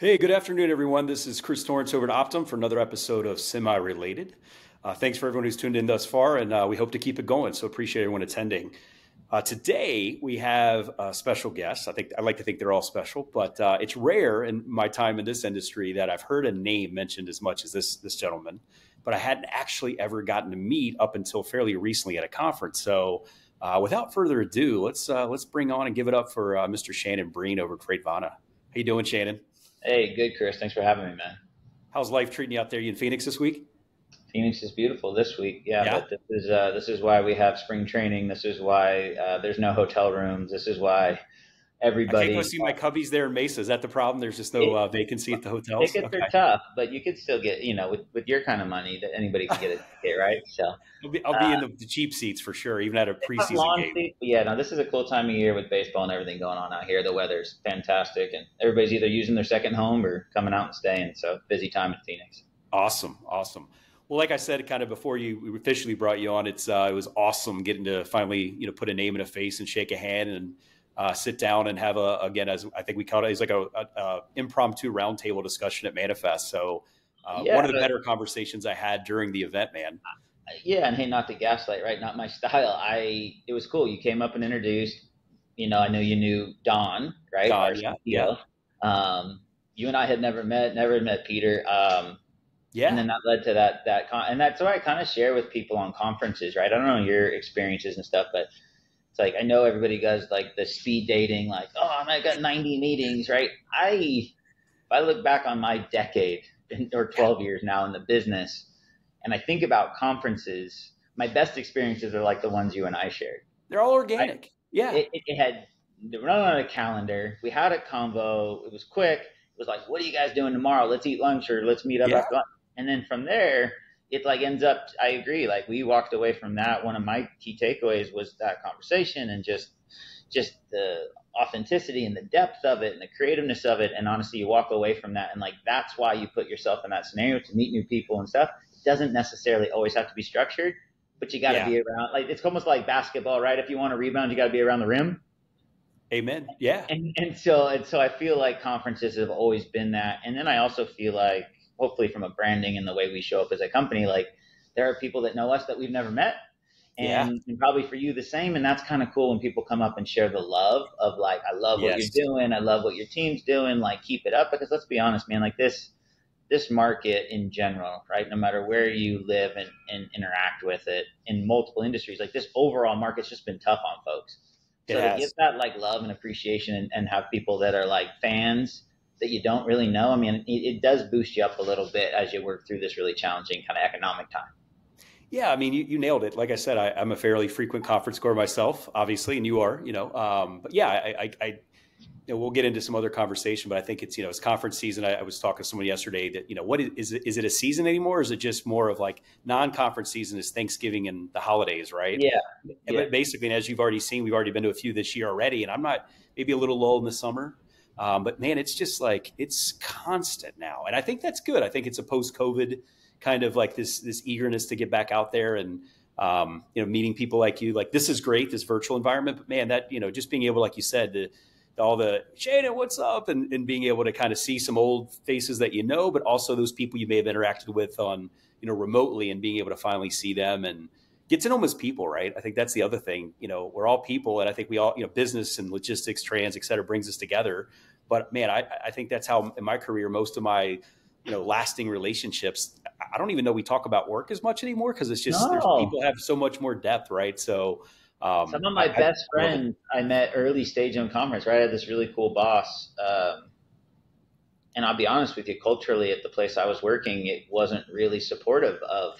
Hey, good afternoon, everyone. This is Chris Torrence over at Optym for another episode of Semi Related. Uh, thanks for everyone who's tuned in thus far, and uh, we hope to keep it going. So appreciate everyone attending. Uh, today we have a special guest. I think I like to think they're all special, but uh, it's rare in my time in this industry that I've heard a name mentioned as much as this this gentleman. But I hadn't actually ever gotten to meet up until fairly recently at a conference. So uh, without further ado, let's uh, let's bring on and give it up for Mr. Shannon Breen over at. How you doing, Shannon? Hey, good, Chris. Thanks for having me, man. How's life treating you out there? You in Phoenix this week? Phoenix is beautiful this week. Yeah, yeah. but this is uh, this is why we have spring training. This is why uh, there's no hotel rooms. This is why everybody. I can't go see my cubbies there in Mesa. Is that the problem? There's just no uh, vacancy at the hotels. Tickets okay. are tough, but you could still get, you know, with, with your kind of money, that anybody can get a ticket, right? So I'll be, I'll be in uh, the, the, cheap seats for sure, even at a preseason game. Seat, yeah, no, this is a cool time of year with baseball and everything going on out here. The weather's fantastic, and everybody's either using their second home or coming out and staying. So busy time in Phoenix. Awesome, awesome. Well, like I said, kind of before you officially brought you on, it's uh, it was awesome getting to finally you know put a name and a face and shake a hand and uh, sit down and have a again as I think we call it is like a, a, a, impromptu roundtable discussion at Manifest. So uh, yeah, one of the better conversations I had during the event, man. Yeah, and hey, not the gaslight, right? Not my style. I it was cool. You came up and introduced. You know, I know you knew Don, right? Don, yeah, yeah. Um, you and I had never met, never met Peter. Um, yeah. And then that led to that that con- and that's what I kind of share with people on conferences, right? I don't know your experiences and stuff, but it's like I know everybody does like the speed dating, like oh I got 90 meetings, right? I if I look back on my decade or 12 years now in the business, and I think about conferences, my best experiences are like the ones you and I shared. They're all organic. I, yeah. It, it, had run on a calendar. We had a convo. It was quick. It was like, what are you guys doing tomorrow? Let's eat lunch or let's meet up. Yeah. And then from there, it like ends up i agree like we walked away from that. One of my key takeaways was that conversation and just just the authenticity and the depth of it and the creativeness of it. And honestly you walk away from that and like that's why you put yourself in that scenario to meet new people and stuff. It doesn't necessarily always have to be structured but you got to yeah. be around like it's almost like basketball right? If you want to rebound you got to be around the rim. Amen. Yeah. And and so and so i feel like conferences have always been that. And then i also feel like hopefully from a branding and the way we show up as a company, like there are people that know us that we've never met. And, yeah. and probably for you the same. And that's kind of cool when people come up and share the love of like, I love what yes. you're doing. I love what your team's doing. Like, keep it up. Because let's be honest, man, like this, this market in general, right? No matter where you live and, and interact with it in multiple industries, like this overall market's just been tough on folks. So to get that like love and appreciation and, and have people that are like fans that you don't really know, I mean, it, it does boost you up a little bit as you work through this really challenging kind of economic time. Yeah, I mean, you, you nailed it. Like I said, I, am a fairly frequent conference goer myself, obviously, and you are, you know. Um, but yeah, I, I, I you know, we'll get into some other conversation, but I think it's, you know, it's conference season. I, I was talking to someone yesterday that, you know, what is, is it, is it a season anymore? Or is it just more of like non-conference season is Thanksgiving and the holidays, right? Yeah. yeah. But basically, as you've already seen, we've already been to a few this year already, and I'm not maybe a little lull in the summer. Um, but man, it's just like it's constant now, and I think that's good. I think it's a post-COVID kind of like this this eagerness to get back out there and um, you know meeting people like you. Like this is great, this virtual environment. But man, that you know just being able, like you said, to all the Shannon, what's up, and, and being able to kind of see some old faces that you know, but also those people you may have interacted with on you know remotely, and being able to finally see them and get to know them as people, right? I think that's the other thing. You know, we're all people, and I think we all, you know, business and logistics, trans, et cetera, brings us together. But man, I, I think that's how in my career, most of my you know lasting relationships. I don't even know we talk about work as much anymore because it's just no. people have so much more depth, right? So um, some of my I, best I, friends I met early stage on conference, right? I had this really cool boss. Um, and I'll be honest with you, culturally at the place I was working, it wasn't really supportive of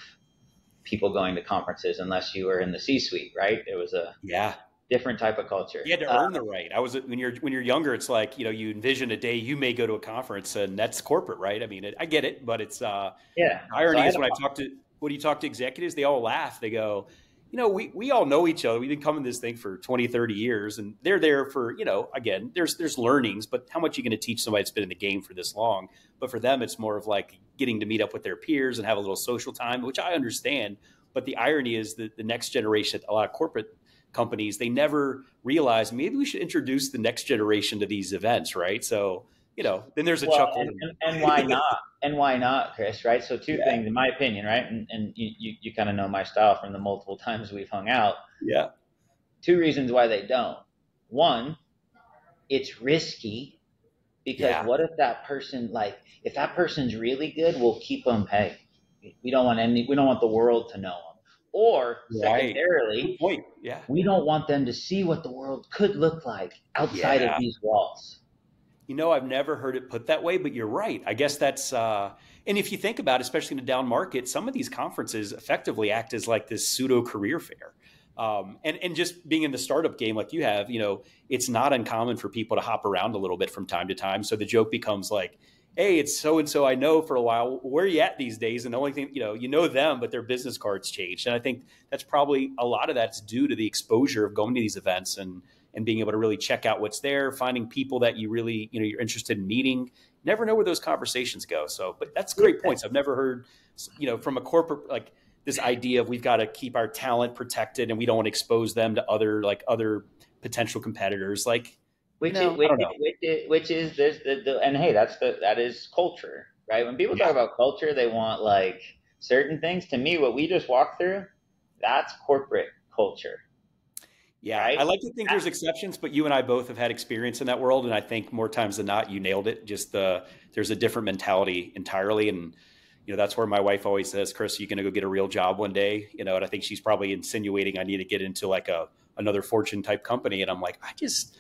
people going to conferences unless you were in the C suite, right? It was a yeah different type of culture. You had to earn uh, the right. I was when you're when you're younger, it's like you know you envision a day you may go to a conference and that's corporate, right? I mean, it, I get it, but it's uh, yeah. Irony so is when I talk to when you talk to executives, they all laugh. They go, you know, we, we all know each other. We've been coming to this thing for 20, 30 years and they're there for, you know, again, there's, there's learnings, but how much are you going to teach somebody that's been in the game for this long? But for them, it's more of like getting to meet up with their peers and have a little social time, which I understand. But the irony is that the next generation, a lot of corporate companies, they never realize maybe we should introduce the next generation to these events, right? So, you know, then there's a well, chuckle. And, and, and, why not? And why not, Chris? Right. So two yeah. things, in my opinion, right? And, and you, you, you kind of know my style from the multiple times we've hung out. Yeah. Two reasons why they don't. One, it's risky because yeah. what if that person, like, if that person's really good, we'll keep them. Hey, we don't want any. We don't want the world to know. Or right. secondarily, point. Yeah. we don't want them to see what the world could look like outside yeah. of these walls. You know, I've never heard it put that way, but you're right. I guess that's, uh, and if you think about it, especially in a down market, some of these conferences effectively act as like this pseudo career fair. Um, and, and just being in the startup game like you have, you know, it's not uncommon for people to hop around a little bit from time to time. So the joke becomes like, hey, it's so and so I know for a while. Where are you at these days? And the only thing, you know, you know them, but their business cards changed. And I think that's probably a lot of that's due to the exposure of going to these events and and being able to really check out what's there, finding people that you really, you know, you're interested in meeting. Never know where those conversations go. So, but that's great points. I've never heard, you know, from a corporate like this idea of we've got to keep our talent protected and we don't want to expose them to other like other potential competitors. Like, which no, is, which, which, is, which is this the, the and hey, that's the that is culture, right? When people yeah. talk about culture, they want like certain things. To me, what we just walked through, that's corporate culture yeah, right? I like to think there's exceptions, but you and I both have had experience in that world, and I think more times than not, you nailed it. Just the there's a different mentality entirely, and you know that's where my wife always says, "Chris, are you going to go get a real job one day?" You know, and I think she's probably insinuating I need to get into like a another fortune type company, and I'm like, I just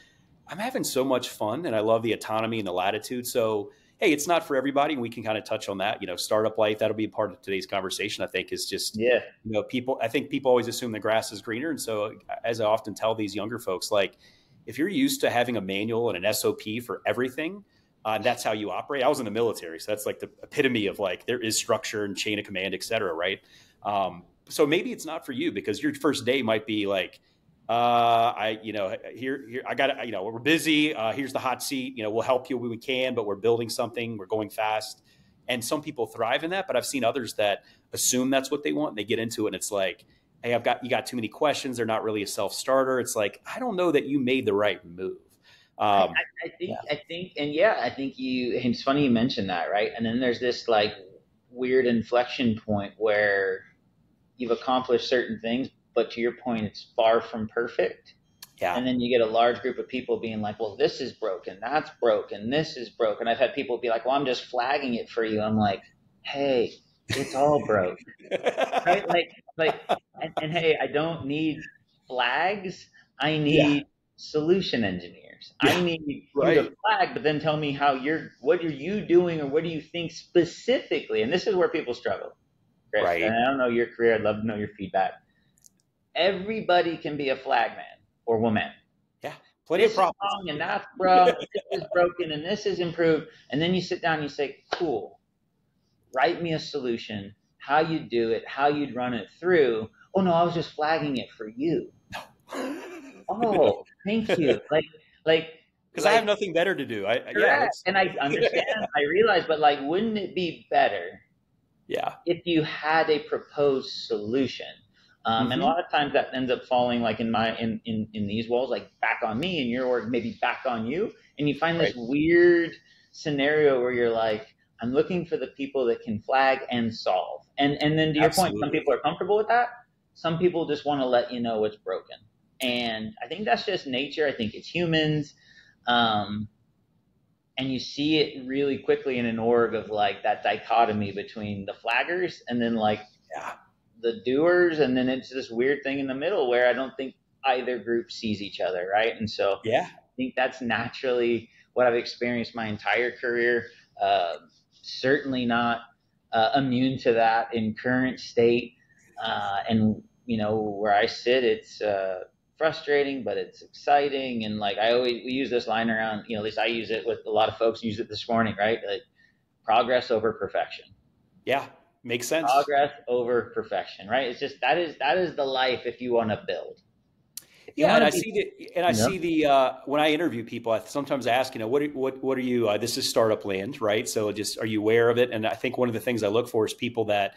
I'm having so much fun, and I love the autonomy and the latitude. So hey, it's not for everybody, and we can kind of touch on that. You know, startup life that'll be a part of today's conversation. I think is just yeah. You know, people. I think people always assume the grass is greener, and so as I often tell these younger folks, like if you're used to having a manual and an SOP for everything. Uh, and that's how you operate. I was in the military, so that's like the epitome of like there is structure and chain of command, et cetera, right? Um, so maybe it's not for you because your first day might be like, uh, I, you know, here, here, I got, you know, we're busy. Uh, here's the hot seat. You know, we'll help you when we can, but we're building something. We're going fast, and some people thrive in that. But I've seen others that assume that's what they want. And they get into it, and it's like, hey, I've got you got too many questions. They're not really a self starter. It's like I don't know that you made the right move. Um, I, I, think, yeah. I think, and yeah, I think you. It's funny you mentioned that, right? And then there's this like weird inflection point where you've accomplished certain things, but to your point, it's far from perfect. Yeah. And then you get a large group of people being like, well, this is broken, that's broken, this is broken. I've had people be like, well, I'm just flagging it for you. I'm like, hey, it's all broke. right? Like, like, and, and, hey, I don't need flags. I need yeah. solution engineers. Yeah. I need right. you to flag, but then tell me how you're, what are you doing or what do you think specifically? And this is where people struggle. Chris, right. And I don't know your career. I'd love to know your feedback everybody can be a flagman or woman. Yeah, plenty this of problems. Is wrong and that's broke. this is broken and this is improved. And then you sit down and you say, "Cool, write me a solution. How you do it? How you'd run it through?" Oh no, I was just flagging it for you. oh, thank you. Like, like because like, I have nothing better to do. I, yeah, and I understand. I realize, but like, wouldn't it be better? Yeah. If you had a proposed solution um, mm-hmm. And a mm-hmm. lot of times that ends up falling like in my in, in in these walls, like back on me, and your work maybe back on you, and you find this right. weird scenario where you're like, I'm looking for the people that can flag and solve. And and then to your Absolutely. point, some people are comfortable with that. Some people just want to let you know what's broken. And I think that's just nature. I think it's humans. Um, and you see it really quickly in an org of like that dichotomy between the flaggers and then like yeah the doers, and then it's this weird thing in the middle where I don't think either group sees each other, right? And so yeah, I think that's naturally what I've experienced my entire career. Uh, certainly not uh, immune to that in current state, uh, and you know where I sit, it's uh, frustrating, but it's exciting. And like I always we use this line around, you know, at least I use it with a lot of folks. Use it this morning, right? Like progress over perfection. Yeah, Makes sense. Progress over perfection, right? It's just that is that is the life if you want to build. Yeah, and I be, see the and I see the uh, when I interview people, I sometimes ask, you know, what what what are you? Uh, this is startup land, right? So just are you aware of it? And I think one of the things I look for is people that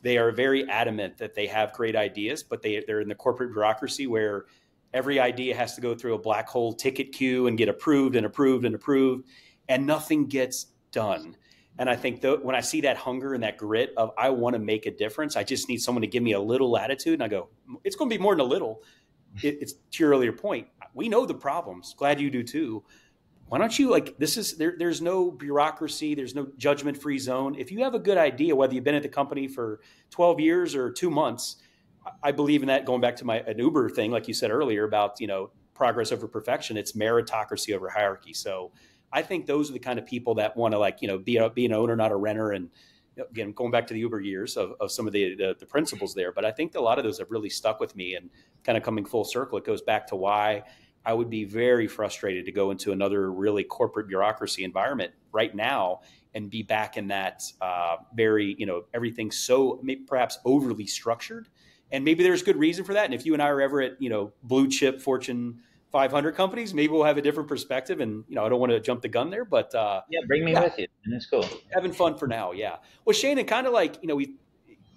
they are very adamant that they have great ideas, but they they're in the corporate bureaucracy where every idea has to go through a black hole ticket queue and get approved and approved and approved and nothing gets done. And I think when I see that hunger and that grit of I want to make a difference, I just need someone to give me a little latitude. And I go, it's going to be more than a little. It, it's to your earlier point. We know the problems. Glad you do too. Why don't you like this is there, there's no bureaucracy, there's no judgment free zone. If you have a good idea, whether you've been at the company for 12 years or two months, I believe in that going back to my an Uber thing, like you said earlier about, you know, progress over perfection. It's meritocracy over hierarchy. So I think those are the kind of people that want to like, you know, be, a, be an owner, not a renter. And again, going back to the Uber years of, of some of the, the, the principles there, but I think a lot of those have really stuck with me and kind of coming full circle. It goes back to why I would be very frustrated to go into another really corporate bureaucracy environment right now and be back in that uh, very, you know, everything so perhaps overly structured. And maybe there's good reason for that. And if you and I are ever at, you know, blue chip Fortune 500 companies, maybe we'll have a different perspective. And you know, I don't want to jump the gun there, but uh, yeah, bring me yeah, with you, and it's cool. Having fun for now, yeah. Well, Shane, and kind of like you know, we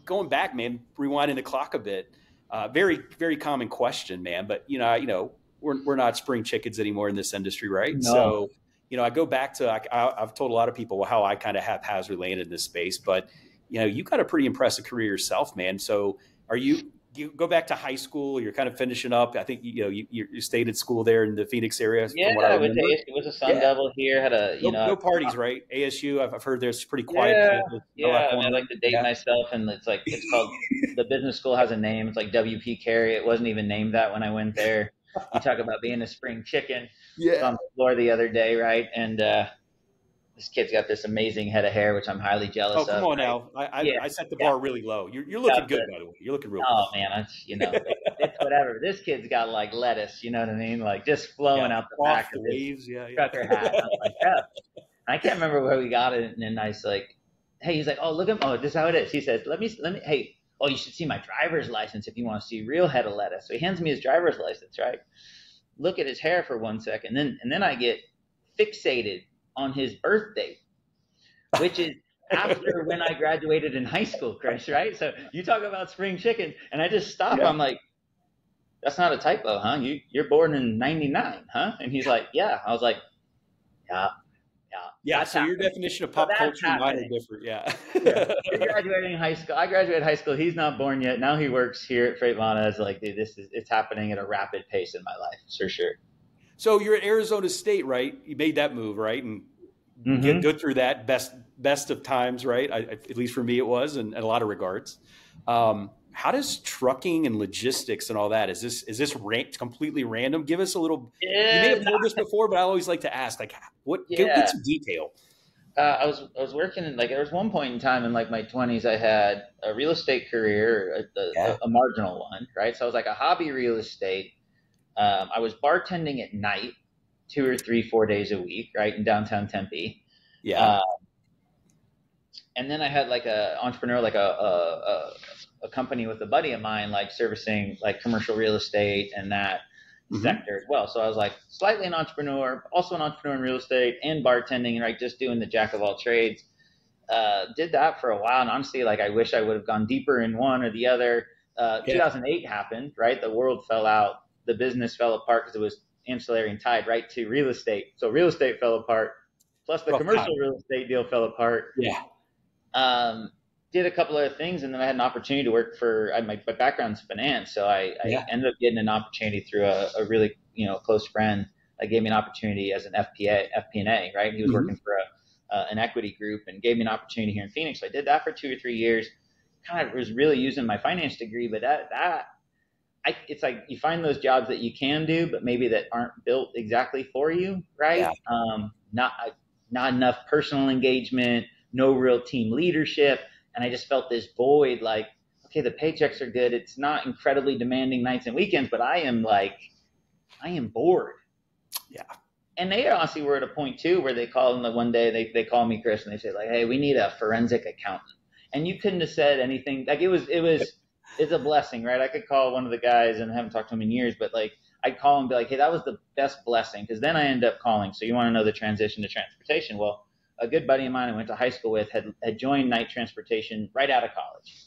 going back, man, rewinding the clock a bit. Uh, very, very common question, man. But you know, you know, we're we're not spring chickens anymore in this industry, right? No. So, you know, I go back to I, have told a lot of people how I kind of haphazardly landed in this space, but you know, you got a pretty impressive career yourself, man. So, are you you go back to high school. You're kind of finishing up. I think you know you, you stayed at school there in the Phoenix area. Yeah, I went to ASU. Was a Sun yeah. Devil here. Had a you no, know no parties, right? ASU. I've, I've heard there's pretty quiet. Yeah, yeah. I, mean, I like to date yeah. myself, and it's like it's called the business school has a name. It's like WP Carey. It wasn't even named that when I went there. you talk about being a spring chicken. Yeah. On the floor the other day, right? And uh, this kid's got this amazing head of hair, which I'm highly jealous of. Oh, come of, on now. I, I, yeah, I set the bar yeah. really low. You're, you're looking good, by the way. You're looking real oh, good. man. It's, you know, it's whatever. This kid's got like lettuce, you know what I mean? Like just flowing yeah, out the back the of waves. Yeah, trucker hat. I, like, yeah. I can't remember where we got it. And then I was like, hey, he's like, oh, look at, oh, this is how it is. He says, let me, let me, hey, oh, you should see my driver's license if you want to see real head of lettuce. So he hands me his driver's license, right? Look at his hair for one second. Then, and then I get fixated on his birthday, which is after when I graduated in high school, Chris, right? So you talk about spring chicken, and I just stop. Yeah. I'm like, that's not a typo, huh? You you're born in '99, huh? And he's like, yeah. I was like, yeah. Yeah, yeah. So happening. your definition of pop so culture might be different. Yeah. yeah. You're graduating high school. I graduated high school. He's not born yet. Now he works here at Freightvana. As like, dude, this is it's happening at a rapid pace in my life for sure. So you're at Arizona State, right? You made that move, right? And mm-hmm. get go through that best best of times, right? I, at least for me, it was, in, in a lot of regards. Um, how does trucking and logistics and all that is this is this completely random? Give us a little. Yeah, you may have told this before, but I always like to ask, like, what? Yeah. Give, give some detail. Uh, I was I was working in like there was one point in time in like my twenties I had a real estate career, a, a, yeah. a, marginal one, right? So I was like a hobby real estate. Um, I was bartending at night, two or three, four days a week, right in downtown Tempe. Yeah. Uh, and then I had like a entrepreneur, like a, a, a, company with a buddy of mine, like servicing like commercial real estate and that mm-hmm. sector as well. So I was like slightly an entrepreneur, also an entrepreneur in real estate and bartending and like just doing the jack of all trades. Uh, did that for a while. And honestly, like I wish I would have gone deeper in one or the other. Uh, yeah. 2008 happened, right? The world fell out. The business fell apart because it was ancillary and tied right to real estate. So real estate fell apart. Plus the Rough commercial time. real estate deal fell apart. Yeah. Um, did a couple other things, and then I had an opportunity to work for I, my, my background's finance, so I, yeah. I, ended up getting an opportunity through a, a, really you know close friend that gave me an opportunity as an FPA FP&A. Right, he was mm-hmm. working for a, uh, an equity group and gave me an opportunity here in Phoenix. So I did that for two or three years. Kind of was really using my finance degree, but that that I, it's like you find those jobs that you can do, but maybe that aren't built exactly for you, right? Yeah. Um, not not enough personal engagement no real team leadership. And I just felt this void like, okay, the paychecks are good. It's not incredibly demanding nights and weekends, but I am like, I am bored. Yeah. And they honestly were at a point too where they called them one day, they, they call me Chris and they say like, Hey, we need a forensic accountant. And you couldn't have said anything like it was, it was, it's a blessing, right? I could call one of the guys and I haven't talked to him in years, but like I'd call him and be like, Hey, that was the best blessing. Cause then I end up calling. So you want to know the transition to transportation? Well, a good buddy of mine I went to high school with had, had joined Knight Transportation right out of college.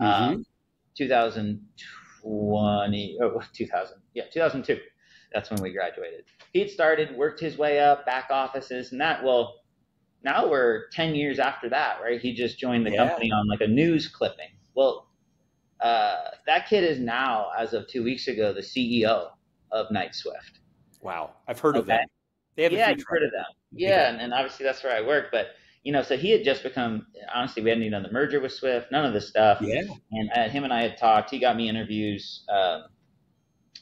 Mm-hmm. Um, 2020, oh, 2000, yeah, 2002. That's when we graduated. He'd started, worked his way up, back offices, and that. Well, now we're 10 years after that, right? He just joined the yeah. company on like a news clipping. Well, uh, that kid is now, as of two weeks ago, the CEO of Knight Swift. Wow, I've heard okay. of that. They have yeah, I've heard of them. Yeah, and, and obviously that's where I work. But you know, so he had just become. Honestly, we hadn't even done the merger with Swift, none of this stuff. Yeah. And uh, him and I had talked. He got me interviews, uh,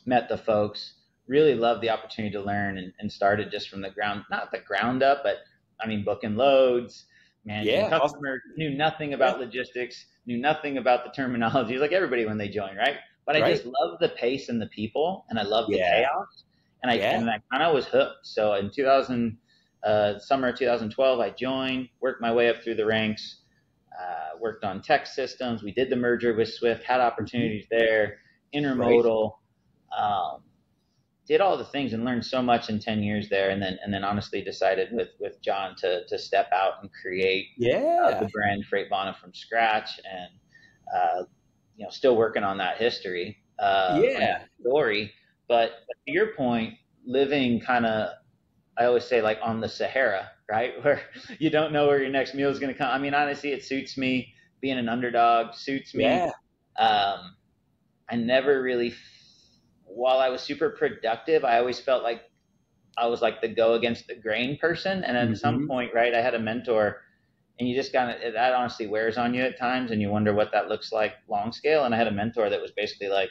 met the folks. Really loved the opportunity to learn and, and started just from the ground, not the ground up, but I mean, booking loads, managing yeah, customers, awesome. knew nothing about yeah. logistics, knew nothing about the terminology, like everybody when they join, right? But I right. just love the pace and the people, and I love the yeah. chaos, and I yeah. and I kind of was hooked. So in 2000, uh, summer 2012, I joined, worked my way up through the ranks, uh, worked on tech systems. We did the merger with Swift, had opportunities mm-hmm. there, intermodal. Right. Um, did all the things and learned so much in 10 years there and then and then honestly decided with with john to to step out and create yeah. uh, the brand freight Freightvana from scratch and uh, you know still working on that history uh, yeah. story. But to your point living kind of i always say like on the sahara right? Where you don't know where your next meal is going to come. I mean honestly it suits me. Being an underdog suits me. Yeah. um, i never really while I was super productive, I always felt like I was like the go against the grain person. And at mm-hmm. some point, right, I had a mentor and you just kind of, that honestly wears on you at times and you wonder what that looks like long scale. And I had a mentor that was basically like,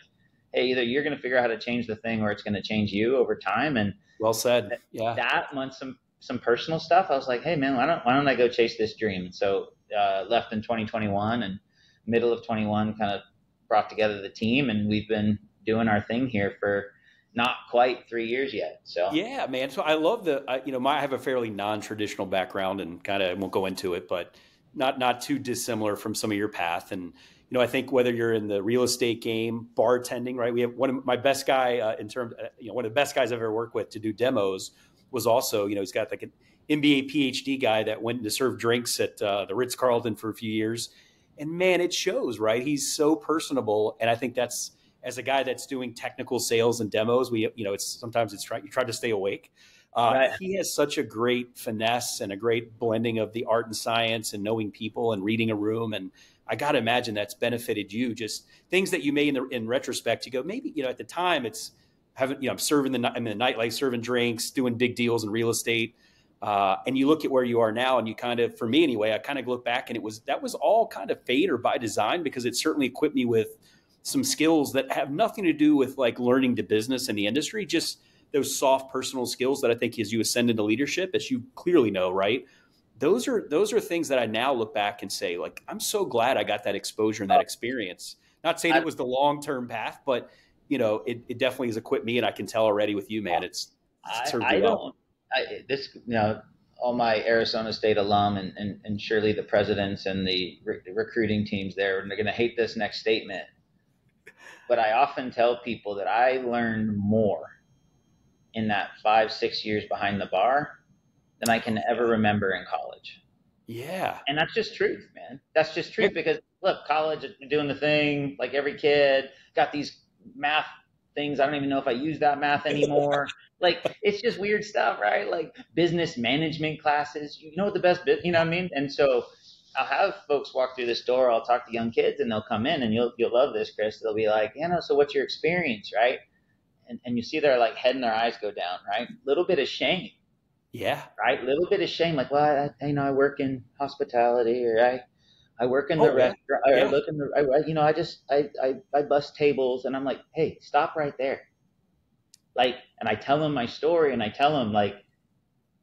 Hey, either you're going to figure out how to change the thing or it's going to change you over time. And well said. Yeah. That month, some, some personal stuff. I was like, Hey man, why don't, why don't I go chase this dream? So, uh, left in 2021 and middle of 21 kind of brought together the team and we've been doing our thing here for not quite three years yet. So yeah, man. So I love the you know my I have a fairly non-traditional background and kind of won't go into it, but not not too dissimilar from some of your path. And you know I think whether you're in the real estate game, bartending, right? We have one of my best guy uh, in terms, uh, you know, one of the best guys I've ever worked with to do demos was also you know he's got like an MBA PhD guy that went to serve drinks at uh, the Ritz Carlton for a few years. And man, it shows, right? He's so personable, and I think that's as a guy that's doing technical sales and demos, we you know it's sometimes it's try you try to stay awake. Uh, right. He has such a great finesse and a great blending of the art and science and knowing people and reading a room. And I got to imagine that's benefited you. Just things that you may in the in retrospect, you go maybe you know at the time it's having you know I'm serving the I'm in the nightlife, serving drinks, doing big deals in real estate. Uh, and you look at where you are now, and you kind of, for me anyway, I kind of look back, and it was that was all kind of fate or by design because it certainly equipped me with some skills that have nothing to do with like learning the business and the industry, just those soft personal skills that I think as you ascend into leadership, as you clearly know, right? Those are those are things that I now look back and say, like, I'm so glad I got that exposure and that oh. experience. Not saying it was the long term path, but you know, it, it definitely has equipped me, and I can tell already with you, man. Oh, it's, it's served I, I well. don't. I, this, you know, all my Arizona State alum and, and, and surely the presidents and the re- recruiting teams there, and they're going to hate this next statement but I often tell people that I learned more in that five, six years behind the bar than I can ever remember in college. Yeah. And that's just truth, man. That's just truth because look, college doing the thing like every kid got these math things. I don't even know if I use that math anymore. like it's just weird stuff, right? Like business management classes. You know what the best bit, you know what I mean? And so I'll have folks walk through this door. I'll talk to young kids, and they'll come in, and you'll you'll love this, Chris. They'll be like, you know, so what's your experience, right? And and you see their like head and their eyes go down, right? Little bit of shame. Yeah. Right. Little bit of shame, like, well, I, you know, I work in hospitality, or I I work in the oh, restaurant. Yeah. I look in the, I, you know, I just I, I I bust tables, and I'm like, hey, stop right there. Like, and I tell them my story, and I tell them like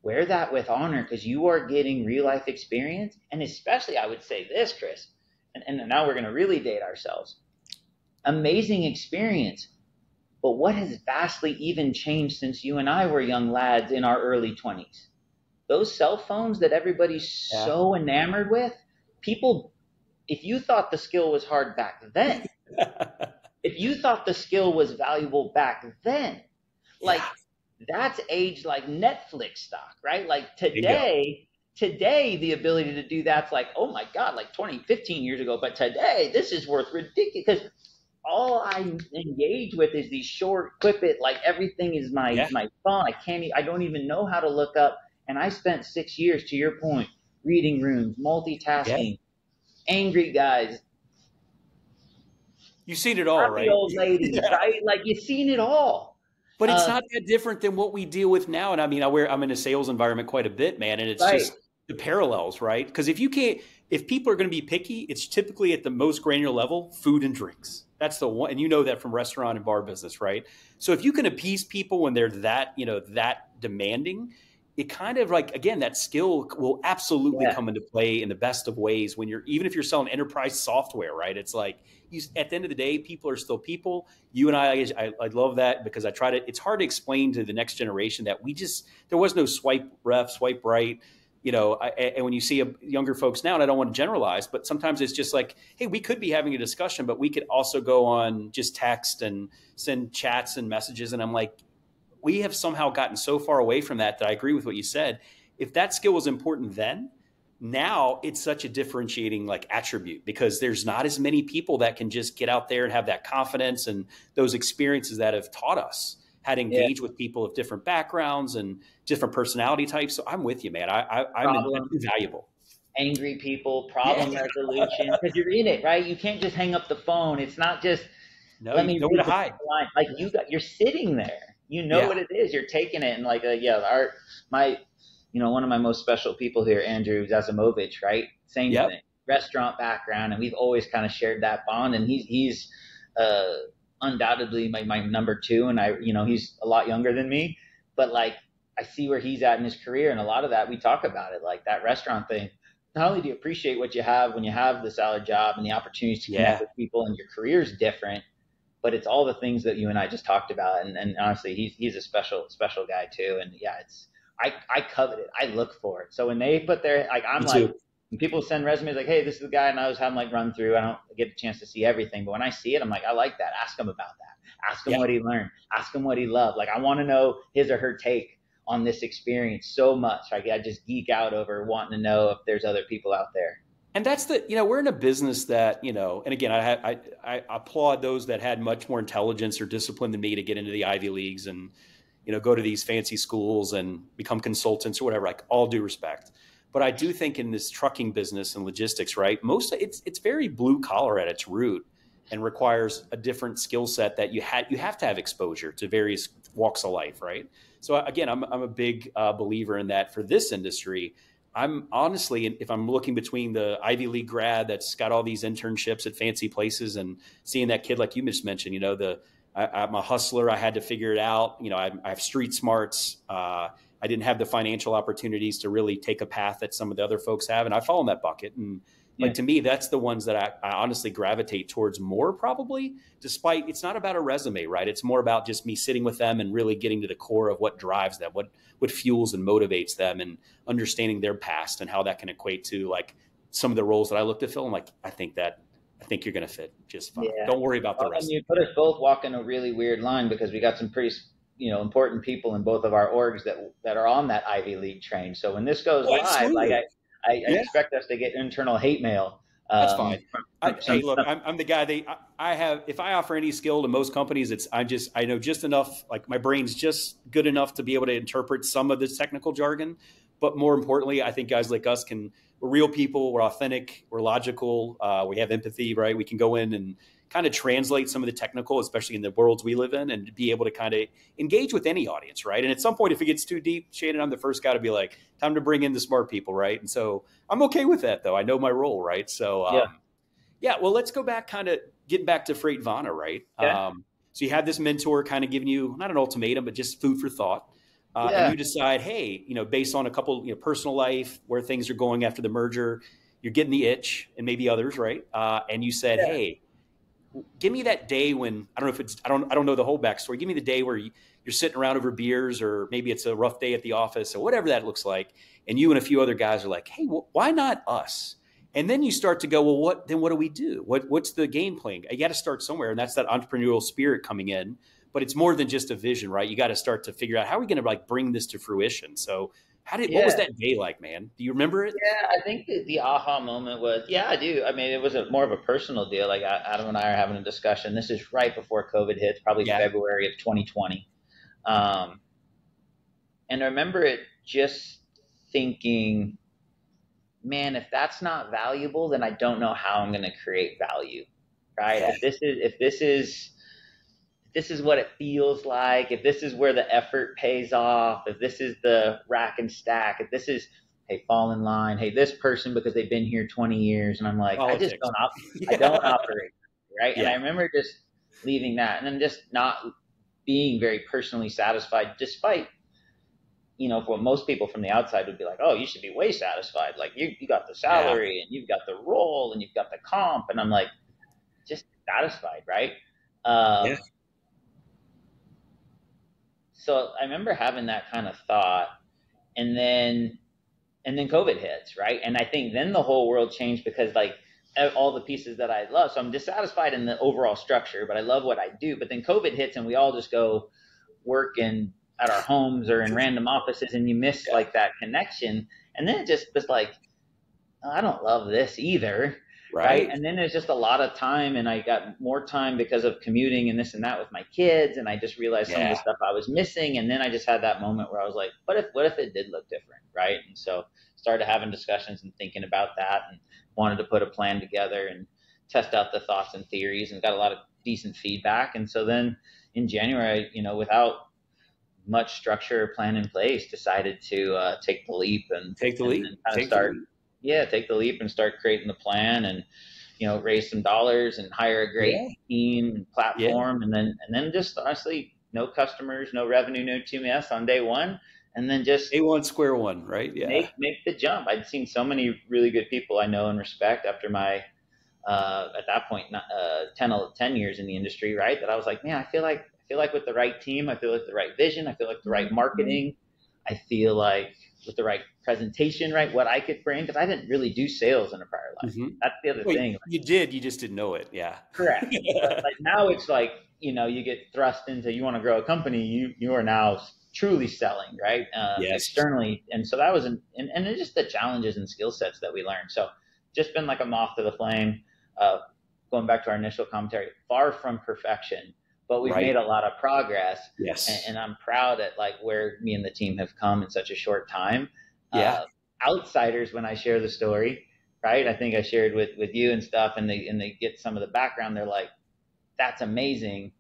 wear that with honor because you are getting real life experience. And especially, I would say this, Chris, and, and now we're going to really date ourselves. Amazing experience. But what has vastly even changed since you and I were young lads in our early 20s? Those cell phones that everybody's yeah. so enamored with, people, if you thought the skill was hard back then, if you thought the skill was valuable back then, like yeah that's aged like Netflix stock, right? Like today, today the ability to do that's like, oh my God, like 20, 15 years ago. But today, this is worth ridiculous because all I engage with is these short clip it like everything is my yeah. my phone. I can't I don't even know how to look up. And I spent six years, to your point, reading rooms, multitasking, yeah. angry guys. You've seen it all, right? Old ladies, yeah. right? Like you've seen it all. But it's uh, not that different than what we deal with now. And I mean, I wear I'm in a sales environment quite a bit, man, and it's right. just the parallels, right? Because if you can't, if people are going to be picky, it's typically at the most granular level, food and drinks. That's the one, and you know that from restaurant and bar business, right? So if you can appease people when they're that, you know, that demanding, it kind of like again that skill will absolutely yeah. come into play in the best of ways when you're even if you're selling enterprise software right it's like at the end of the day people are still people you and I, I i love that because i try to it's hard to explain to the next generation that we just there was no swipe left swipe right you know, I, and when you see a, younger folks now, and I don't want to generalize, but sometimes it's just like, hey, we could be having a discussion, but we could also go on just text and send chats and messages. And I'm like, we have somehow gotten so far away from that that I agree with what you said. If that skill was important then, now it's such a differentiating like attribute because there's not as many people that can just get out there and have that confidence and those experiences that have taught us how to engage yeah. with people of different backgrounds and different personality types. So I'm with you, man. I, I am invaluable. Angry people, problem yeah. resolution, because you're in it, right? You can't just hang up the phone. It's not just no, let me know to hide. Line. Like you got, you're sitting there. You know yeah. what it is. You're taking it and like, uh, yeah, art. My, you know, one of my most special people here, Andrew Zazimovich, right? Same yep. thing, restaurant background, and we've always kind of shared that bond. And he's he's uh, undoubtedly my, my number two, and I, you know, he's a lot younger than me, but like I see where he's at in his career, and a lot of that we talk about it, like that restaurant thing. Not only do you appreciate what you have when you have the salad job and the opportunities to connect yeah. with people, and your career is different, but it's all the things that you and I just talked about. And, and honestly, he's he's a special special guy too. And yeah, it's I I covet it. I look for it. So when they put their like I'm like when people send resumes like, hey, this is the guy, and I was having like run through. I don't get a chance to see everything, but when I see it, I'm like, I like that. Ask him about that. Ask him yeah. what he learned. Ask him what he loved. Like I want to know his or her take on this experience so much. Like I just geek out over wanting to know if there's other people out there. And that's the you know we're in a business that you know, and again, I I, I applaud those that had much more intelligence or discipline than me to get into the Ivy leagues and you know go to these fancy schools and become consultants or whatever. Like all due respect but I do think in this trucking business and logistics, right? Most it's it's very blue collar at its root and requires a different skill set that you had you have to have exposure to various walks of life, right? So again, I'm I'm a big uh, believer in that for this industry. I'm honestly, if I'm looking between the Ivy League grad that's got all these internships at fancy places and seeing that kid like you just mentioned, you know, the I, am a hustler. I had to figure it out. You know, I, I have street smarts. Uh, I didn't have the financial opportunities to really take a path that some of the other folks have, and I fall in that bucket. And like to me, that's the ones that I, I, honestly gravitate towards more, probably. Despite it's not about a resume, right? It's more about just me sitting with them and really getting to the core of what drives them, what what fuels and motivates them, and understanding their past and how that can equate to like some of the roles that I look to fill. And like, I think that I think you're going to fit just fine. Yeah. Don't worry about the rest. And you put us both walking a really weird line because we got some pretty you know important people in both of our orgs that that are on that Ivy League train. So when this goes oh, live, like I, I, yeah. I, expect us to get internal hate mail. That's um, fine. From, from I, hey, look, I'm, I'm, the guy. They, I have. If I offer any skill to most companies, it's I just I know just enough. Like my brain's just good enough to be able to interpret some of this technical jargon. But more importantly, I think guys like us can. We're real people. We're authentic. We're logical. Uh, we have empathy, right? We can go in and kind of translate some of the technical, especially in the worlds we live in, and be able to kind of engage with any audience, right? And at some point, if it gets too deep, Shannon, I'm the first guy to be like, time to bring in the smart people, right? And so I'm okay with that, though. I know my role, right? So, um, yeah. yeah, well, let's go back, kind of getting back to Freight Freightvana, right? Yeah. Um, so you had this mentor kind of giving you not an ultimatum, but just food for thought. Uh, yeah. And you decide, hey, you know, based on a couple, you know, personal life, where things are going after the merger, you're getting the itch, and maybe others, right? Uh, and you said, yeah. hey, give me that day when I don't know if it's I don't I don't know the whole backstory. Give me the day where you, are sitting around over beers, or maybe it's a rough day at the office, or whatever that looks like, and you and a few other guys are like, "Hey, well, why not us?" And then you start to go, "Well, what then? What do we do? What what's the game plan? You got to start somewhere, and that's that entrepreneurial spirit coming in. But it's more than just a vision, right? You got to start to figure out how are we going to like bring this to fruition. So How did yeah. what was that day like, man? Do you remember it? Yeah, I think the, the aha moment was yeah, I do. I mean, it was a, more of a personal deal. Like Adam and I are having a discussion. This is right before COVID hits, probably yeah. February of 2020. Um, and I remember it just thinking, man, if that's not valuable, then I don't know how I'm going to create value, right? Yeah. If this is if this is this is what it feels like, if this is where the effort pays off, if this is the rack and stack, if this is hey fall in line, hey this person because they've been here 20 years, and I'm like Politics. I just don't op- yeah. I don't operate right, yeah. and I remember just leaving that and then just not being very personally satisfied despite you know, what most people from the outside would be like, oh, you should be way satisfied. Like you, you got the salary yeah. and you've got the role and you've got the comp. And I'm like, just satisfied, right? Um, yeah. So I remember having that kind of thought, and then, and then COVID hits, right? And I think then the whole world changed because like all the pieces that I love. So I'm dissatisfied in the overall structure, but I love what I do. But then COVID hits, and we all just go work and at our homes or in random offices and you miss yeah. like that connection. And then it just was like, oh, I don't love this either. Right. right. And then there's just a lot of time and I got more time because of commuting and this and that with my kids. And I just realized yeah. some of the stuff I was missing. And then I just had that moment where I was like, what if, what if it did look different? Right. And so started having discussions and thinking about that and wanted to put a plan together and test out the thoughts and theories and got a lot of decent feedback. And so then in January, you know, without much structure or plan in place, decided to uh, take the leap and take the leap, and kind of start, yeah, take the leap and start creating the plan and you know raise some dollars and hire a great yeah. team and platform, yeah. and then and then just honestly, no customers, no revenue, no TMS on day one, and then just day one, square one, right? Yeah, make make the jump. I'd seen so many really good people I know and respect after my uh, at that point, uh, 10, 10 years in the industry, right? That I was like, man, I feel like I feel like with the right team, I feel like the right vision, I feel like the right mm-hmm. marketing, I feel like with the right presentation, right, what I could bring, because I didn't really do sales in a prior life. Mm-hmm. That's the other thing. You did, you just didn't know it. Yeah. Correct. like now it's like, you know, you get thrust into, you want to grow a company, you, you are now truly selling, right? Uh, yes. Externally. And so that was, an, and, and it's just the challenges and skill sets that we learned. So just been like a moth to the flame, uh, going back to our initial commentary, far from perfection but we've right. made a lot of progress. Yes. And, and, I'm proud at like where me and the team have come in such a short time. Yeah. Uh, outsiders, when I share the story, right? I think I shared with, with you and stuff and they, and they get some of the background. They're like, that's amazing.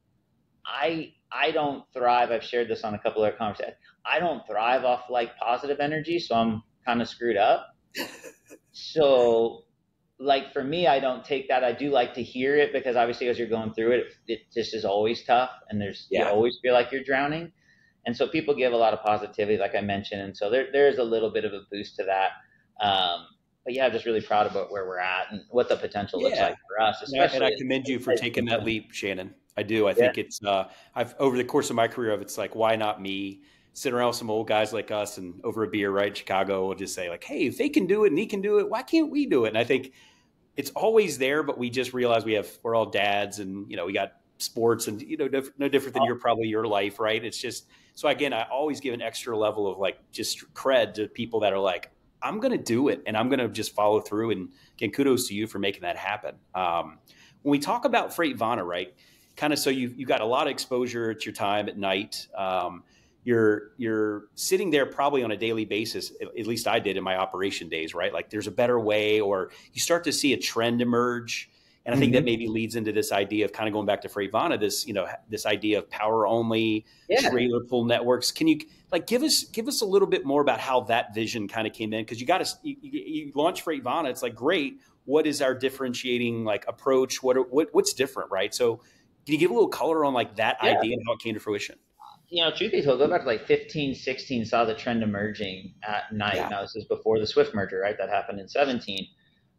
I, I don't thrive. I've shared this on a couple of conversations. I don't thrive off like positive energy. So I'm kind of screwed up. so like for me, I don't take that. I do like to hear it because obviously as you're going through it, it just is always tough and there's, yeah. you always feel like you're drowning. And so people give a lot of positivity, like I mentioned. And so there, there's a little bit of a boost to that. Um, but yeah, I'm just really proud about where we're at and what the potential looks like for us. Especially and I commend you for taking that leap, Shannon. I do. I think yeah. it's, uh, I've over the course of my career, of it's like, why not me? Sit around with some old guys like us and over a beer, right? In Chicago, we'll just say like, Hey, if they can do it and he can do it, why can't we do it? And I think it's always there, but we just realize we have we're all dads, and you know we got sports, and you know no different than your probably your life, right? It's just so again, I always give an extra level of like just cred to people that are like, I'm going to do it, and I'm going to just follow through. And again, kudos to you for making that happen. Um, when we talk about Freight Freightvana, right? Kind of so you you got a lot of exposure at your time at night. Um, you're you're sitting there probably on a daily basis at least i did in my operation days right? Like there's a better way or you start to see a trend emerge. And i think mm-hmm. that maybe leads into this idea of kind of going back to Freightvana, this you know this idea of power only yeah. trailer pool networks. Can you like give us give us a little bit more about how that vision kind of came in? Because you got to you, you launch Freightvana, it's like great. What is our differentiating like approach? What, what what's different right? So can you give a little color on like that yeah. idea and how it came to fruition you know, truth be told, go back to like 15, 16, saw the trend emerging at Knight. Yeah. Now, this is before the Swift merger, right? That happened in 17.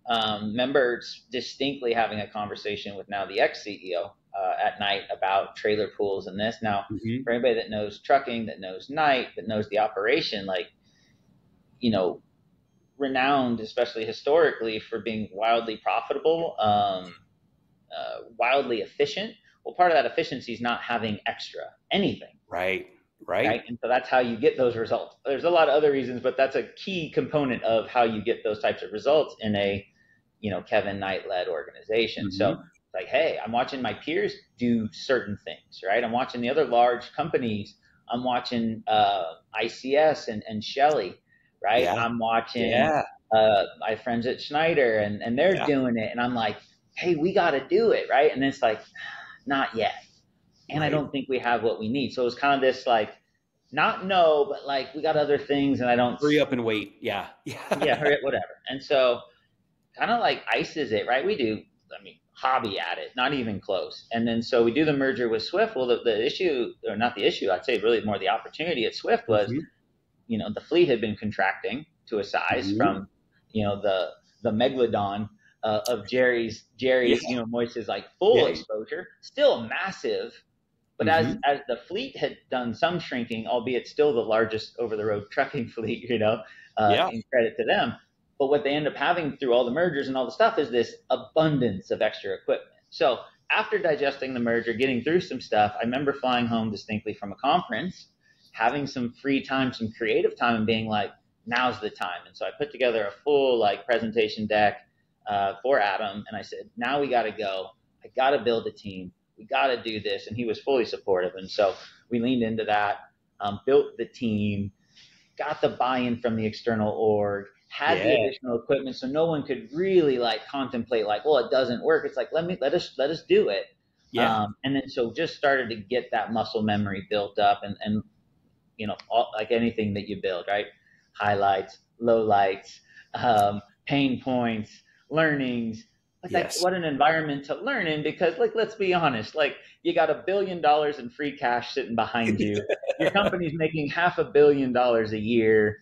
Um, members distinctly having a conversation with now the ex CEO uh, at Knight about trailer pools and this. Now, mm-hmm. for anybody that knows trucking, that knows Knight, that knows the operation, like, you know, renowned, especially historically, for being wildly profitable, um, uh, wildly efficient. Well, part of that efficiency is not having extra anything. Right. Right. right. And so that's how you get those results. There's a lot of other reasons, but that's a key component of how you get those types of results in a, you know, Kevin Knight led organization. Mm-hmm. So like, hey, I'm watching my peers do certain things, right? I'm watching the other large companies. I'm watching uh, ICS and, and Shelly, right? Yeah. I'm watching yeah. uh, my friends at Schneider and, and they're yeah. doing it. And I'm like, hey, we got to do it, right? And it's like, not yet. And right. I don't think we have what we need. So it was kind of this like, not no, but like we got other things and I don't hurry up and wait. Yeah. Yeah. yeah. Hurry up, whatever. And so kind of like ices it, right? We do, I mean, hobby at it, not even close. And then so we do the merger with Swift. Well, the, the issue, or not the issue, I'd say really more the opportunity at Swift was, mm-hmm. you know, the fleet had been contracting to a size mm-hmm. from, you know, the the megalodon uh, of Jerry's Jerry's, yeah. you know, Moyes's like full yeah. exposure, still massive. But mm-hmm. as as the fleet had done some shrinking, albeit still the largest over the road trucking fleet, you know, uh, yeah. in credit to them. But what they end up having through all the mergers and all the stuff is this abundance of extra equipment. So after digesting the merger, getting through some stuff, I remember flying home distinctly from a conference, having some free time, some creative time, and being like, now's the time. And so I put together a full like presentation deck uh, for Adam, and I said, now we got to go. I got to build a team. We got to do this. And he was fully supportive. And so we leaned into that, um, built the team, got the buy-in from the external org, had yeah. the additional equipment, so no one could really like contemplate like, well, it doesn't work. It's like let me let us let us do it. Yeah. Um, and then so just started to get that muscle memory built up, and and you know, all, like anything that you build, right? Highlights, lowlights, um, pain points, learnings. Like, yes. like what an environment to learn in because like let's be honest, like you got a billion dollars in free cash sitting behind you. Your company's making half a billion dollars a year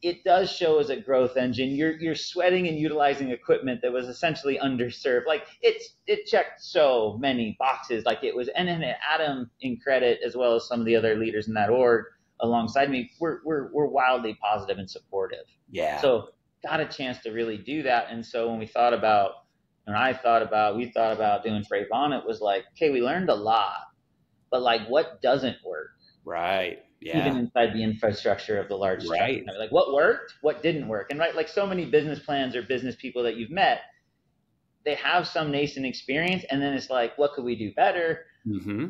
it does show as a growth engine. You're you're sweating and utilizing equipment that was essentially underserved. Like it's it checked so many boxes. Like it was, and then Adam in credit as well as some of the other leaders in that org alongside me. We're we're we're wildly positive and supportive. Yeah. So got a chance to really do that. And so when we thought about, and I thought about, we thought about doing Freight it was like, okay, we learned a lot, but like what doesn't work? Right yeah. even inside the infrastructure of the large right. Like what worked, what didn't work, and right, like so many business plans or business people that you've met, they have some nascent experience, and then it's like, what could we do better? Mm-hmm.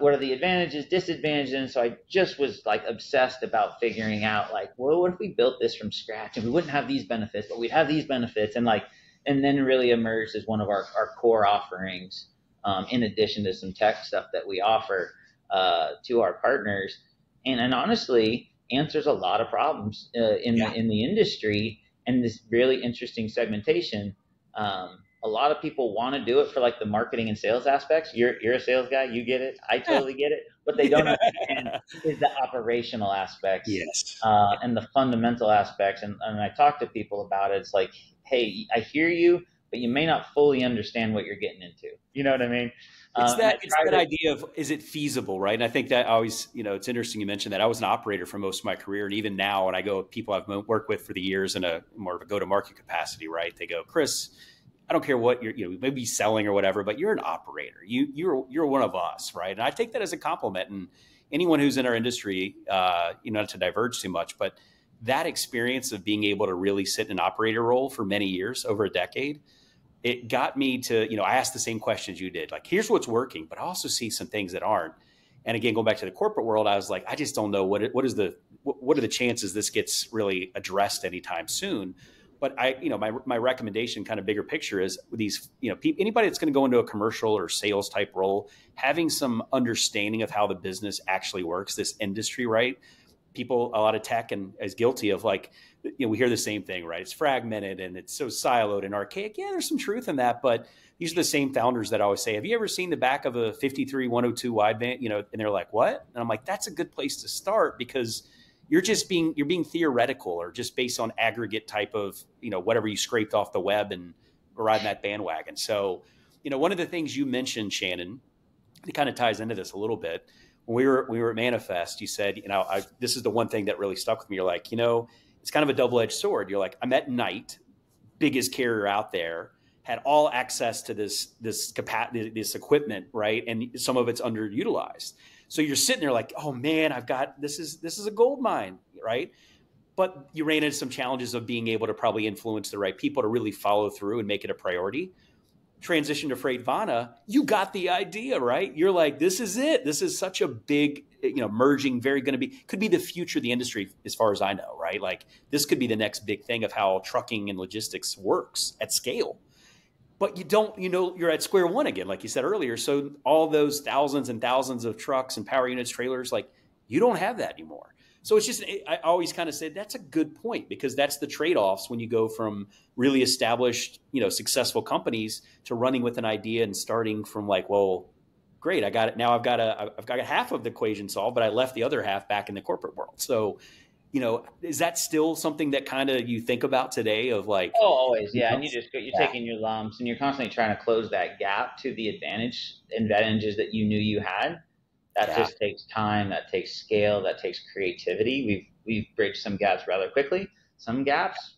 What are the advantages, disadvantages? And so I just was like obsessed about figuring out, like, well, what if we built this from scratch and we wouldn't have these benefits, but we'd have these benefits, and like, and then really emerged as one of our, our core offerings, um, in addition to some tech stuff that we offer uh, to our partners and, and honestly answers a lot of problems uh, in yeah. the, in the industry and this really interesting segmentation. Um, a lot of people want to do it for like the marketing and sales aspects. You're you're a sales guy, you get it. I totally get it. What they don't understand is the operational aspects, yes, uh, and the fundamental aspects. And, and I talk to people about it. It's like, hey, I hear you, but you may not fully understand what you're getting into. You know what I mean? It's uh, that it's that to, idea of is it feasible, right? And I think that always, you know, it's interesting you mentioned that. I was an operator for most of my career, and even now, when I go people I've worked with for the years in a more of a go to market capacity, right? They go, Chris, I don't care what you're, you know, maybe selling or whatever, but you're an operator. You you're you're one of us, right? And I take that as a compliment. And anyone who's in our industry, uh, you know, not to diverge too much, but that experience of being able to really sit in an operator role for many years, over a decade it got me to, you know, I asked the same questions you did. Like, here's what's working, but I also see some things that aren't. And again, going back to the corporate world, I was like, I just don't know what what is the what are the chances this gets really addressed anytime soon. But I, you know, my my recommendation, kind of bigger picture, is these, you know, anybody that's going to go into a commercial or sales type role, having some understanding of how the business actually works, this industry, right? People, a lot of tech, and is guilty of like you know, we hear the same thing, right? It's fragmented and it's so siloed and archaic. Yeah, there's some truth in that, but these are the same founders that always say, "Have you ever seen the back of a 53 102 wide van?" You know, and they're like, "What?" And I'm like, "That's a good place to start because you're just being you're being theoretical or just based on aggregate type of you know whatever you scraped off the web and riding that bandwagon." So, you know, one of the things you mentioned, Shannon, it kind of ties into this a little bit. When we were we were at Manifest, you said, you know, I, this is the one thing that really stuck with me. You're like, you know it's kind of a double edged sword. You're like, I'm at Knight, biggest carrier out there, had all access to this this capacity, this equipment, right? And some of it's underutilized. So you're sitting there like, oh man, I've got this is this is a gold mine, right? But you ran into some challenges of being able to probably influence the right people to really follow through and make it a priority. Transition to Freightvana, you got the idea, right? You're like, this is it. This is such a big, you know, merging, very going to be, could be the future of the industry as far as I know, right? Like this could be the next big thing of how trucking and logistics works at scale but you don't you know you're at square one again like you said earlier. So all those thousands and thousands of trucks and power units trailers like you don't have that anymore. So it's just i always kind of say that's a good point because that's the trade-offs when you go from really established you know successful companies to running with an idea and starting from like well great i got it. Now i've got a i've got a half of the equation solved but i left the other half back in the corporate world. So you know, is that still something that kind of you think about today of like? Oh, always, yeah. And you just you're yeah. taking your lumps, and you're constantly trying to close that gap to the advantage advantages that you knew you had. That yeah. just takes time. That takes scale. That takes creativity. We've we've bridged some gaps rather quickly. Some gaps,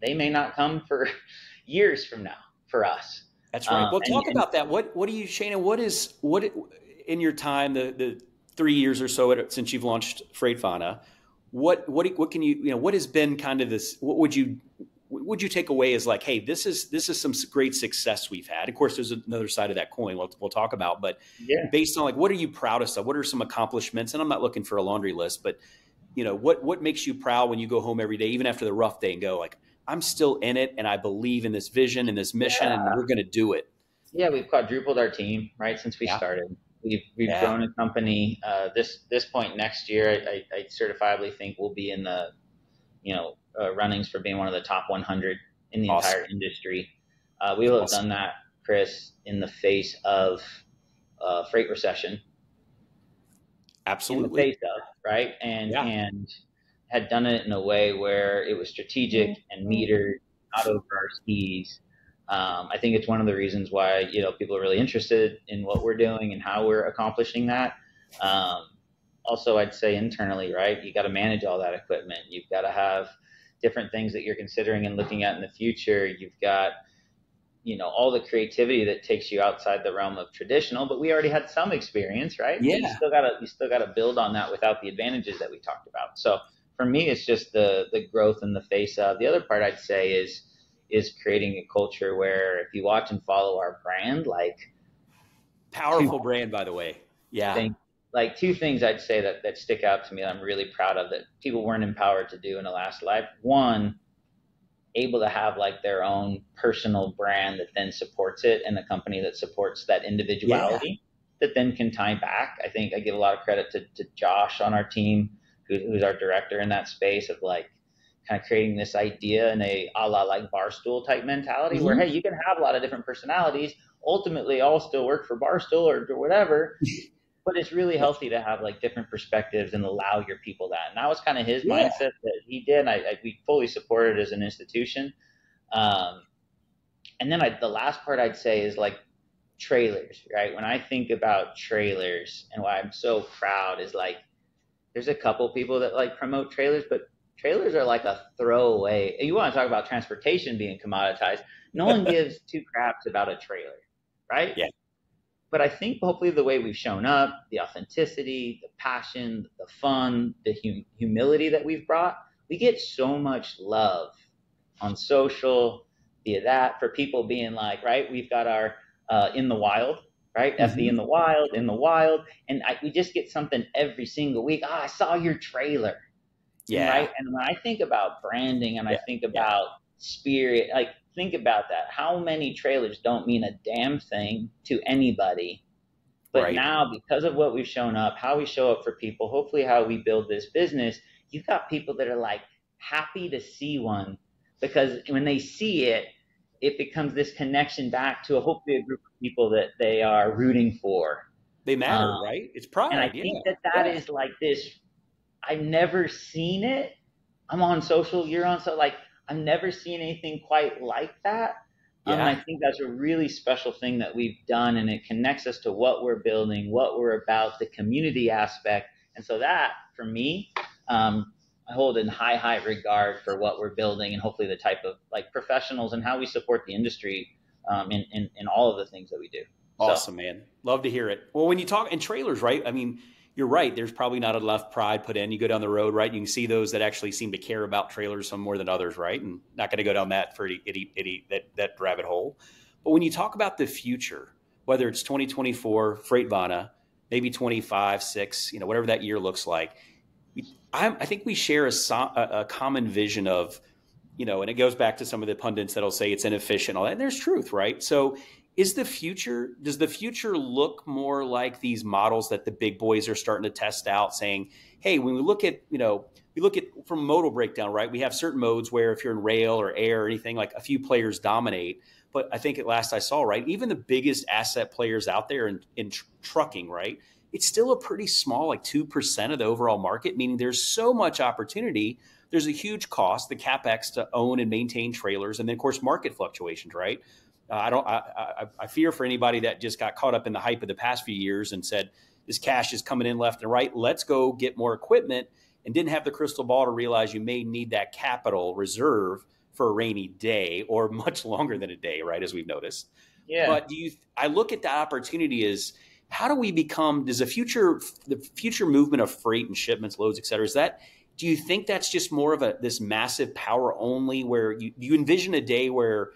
they may not come for years from now for us. That's right. Um, well, talk and, about that. What what do you, Shana? What is what in your time the the three years or so since you've launched Freightvana? What what what can you you know what has been kind of this what would you would you take away as like hey this is this is some great success we've had of course there's another side of that coin we'll, we'll talk about but yeah. based on like what are you proudest of what are some accomplishments and i'm not looking for a laundry list but you know what what makes you proud when you go home every day even after the rough day and go like i'm still in it and i believe in this vision and this mission yeah. and we're going to do it yeah we've quadrupled our team right since we yeah. started We've we've yeah. grown a company. Uh, this this point next year, I, I, certifiably think we'll be in the, you know, uh, runnings for being one of the top 100 in the awesome. entire industry. Uh, we will have awesome. done that, Chris, in the face of uh, freight recession. Absolutely. In the face of right, and yeah. and had done it in a way where it was strategic mm-hmm. and metered, not over our skis. Um, I think it's one of the reasons why you know people are really interested in what we're doing and how we're accomplishing that. Um, also, I'd say internally, right? You got to manage all that equipment. You've got to have different things that you're considering and looking at in the future. You've got you know all the creativity that takes you outside the realm of traditional but we already had some experience right yeah you still gotta you still gotta build on that without the advantages that we talked about so for me it's just the the growth in the face of the other part i'd say is is creating a culture where if you watch and follow our brand, like powerful two, brand, by the way. Yeah. Think, like two things I'd say that, that stick out to me that I'm really proud of that people weren't empowered to do in the last life. One, able to have like their own personal brand that then supports it and a company that supports that individuality yeah. that then can tie back. I think I give a lot of credit to, to Josh on our team, who, who's our director in that space of like, kind of creating this idea in a a la like barstool type mentality mm-hmm. where hey you can have a lot of different personalities ultimately all still work for barstool or, or whatever but it's really healthy to have like different perspectives and allow your people that and that was kind of his yeah. mindset that he did I, I, we fully support it as an institution um, and then I, the last part i'd say is like trailers right when i think about trailers and why i'm so proud is like there's a couple people that like promote trailers but trailers are like a throwaway. You want to talk about transportation being commoditized. No one gives two craps about a trailer, right? Yeah. But I think hopefully the way we've shown up, the authenticity, the passion, the fun, the hum- humility that we've brought, we get so much love on social, via that, for people being like, right, we've got our uh, in the wild, right? Mm-hmm. FB in the wild, in the wild. And I, we just get something every single week. Ah, oh, I saw your trailer yeah. Right. And when I think about branding and yeah. I think about yeah. spirit, like think about that. How many trailers don't mean a damn thing to anybody? But right. now, because of what we've shown up, how we show up for people, hopefully how we build this business, you've got people that are like happy to see one because when they see it, it becomes this connection back to a, hopefully a group of people that they are rooting for. They matter, um, right? It's pride. And I yeah. think that that yeah. is like this I've never seen it. I'm on social, you're on so like I've never seen anything quite like that. Yeah. Um, and I think that's a really special thing that we've done, and it connects us to what we're building, what we're about, the community aspect. And so that, for me, um, I hold in high, high regard for what we're building, and hopefully the type of like professionals and how we support the industry um, in, in in all of the things that we do. Awesome, so. man. Love to hear it. Well, when you talk in trailers, right? I mean, you're right. There's probably not enough pride put in. You go down the road, right? You can see those that actually seem to care about trailers some more than others, right? And not going to go down that for itty, itty, that, that rabbit hole. But when you talk about the future, whether it's 2024 Freightvana, maybe 25, six, you know, whatever that year looks like, I, I think we share a, a, common vision of, you know, and it goes back to some of the pundits that'll say it's inefficient, all that. And there's truth, right? So is the future does the future look more like these models that the big boys are starting to test out saying hey when we look at you know we look at from modal breakdown right we have certain modes where if you're in rail or air or anything like a few players dominate. But i think at last i saw right even the biggest asset players out there in, in tr- trucking right it's still a pretty small like 2% of the overall market meaning there's so much opportunity there's a huge cost the capex to own and maintain trailers and then of course market fluctuations right uh, I don't. I, I, I, fear for anybody that just got caught up in the hype of the past few years and said this cash is coming in left and right. Let's go get more equipment, and didn't have the crystal ball to realize you may need that capital reserve for a rainy day or much longer than a day, right? As we've noticed. Yeah. But do you? I look at that opportunity as how do we become? Does the future the future movement of freight and shipments, loads, et cetera, is that? Do you think that's just more of a this massive power only where you, you envision a day where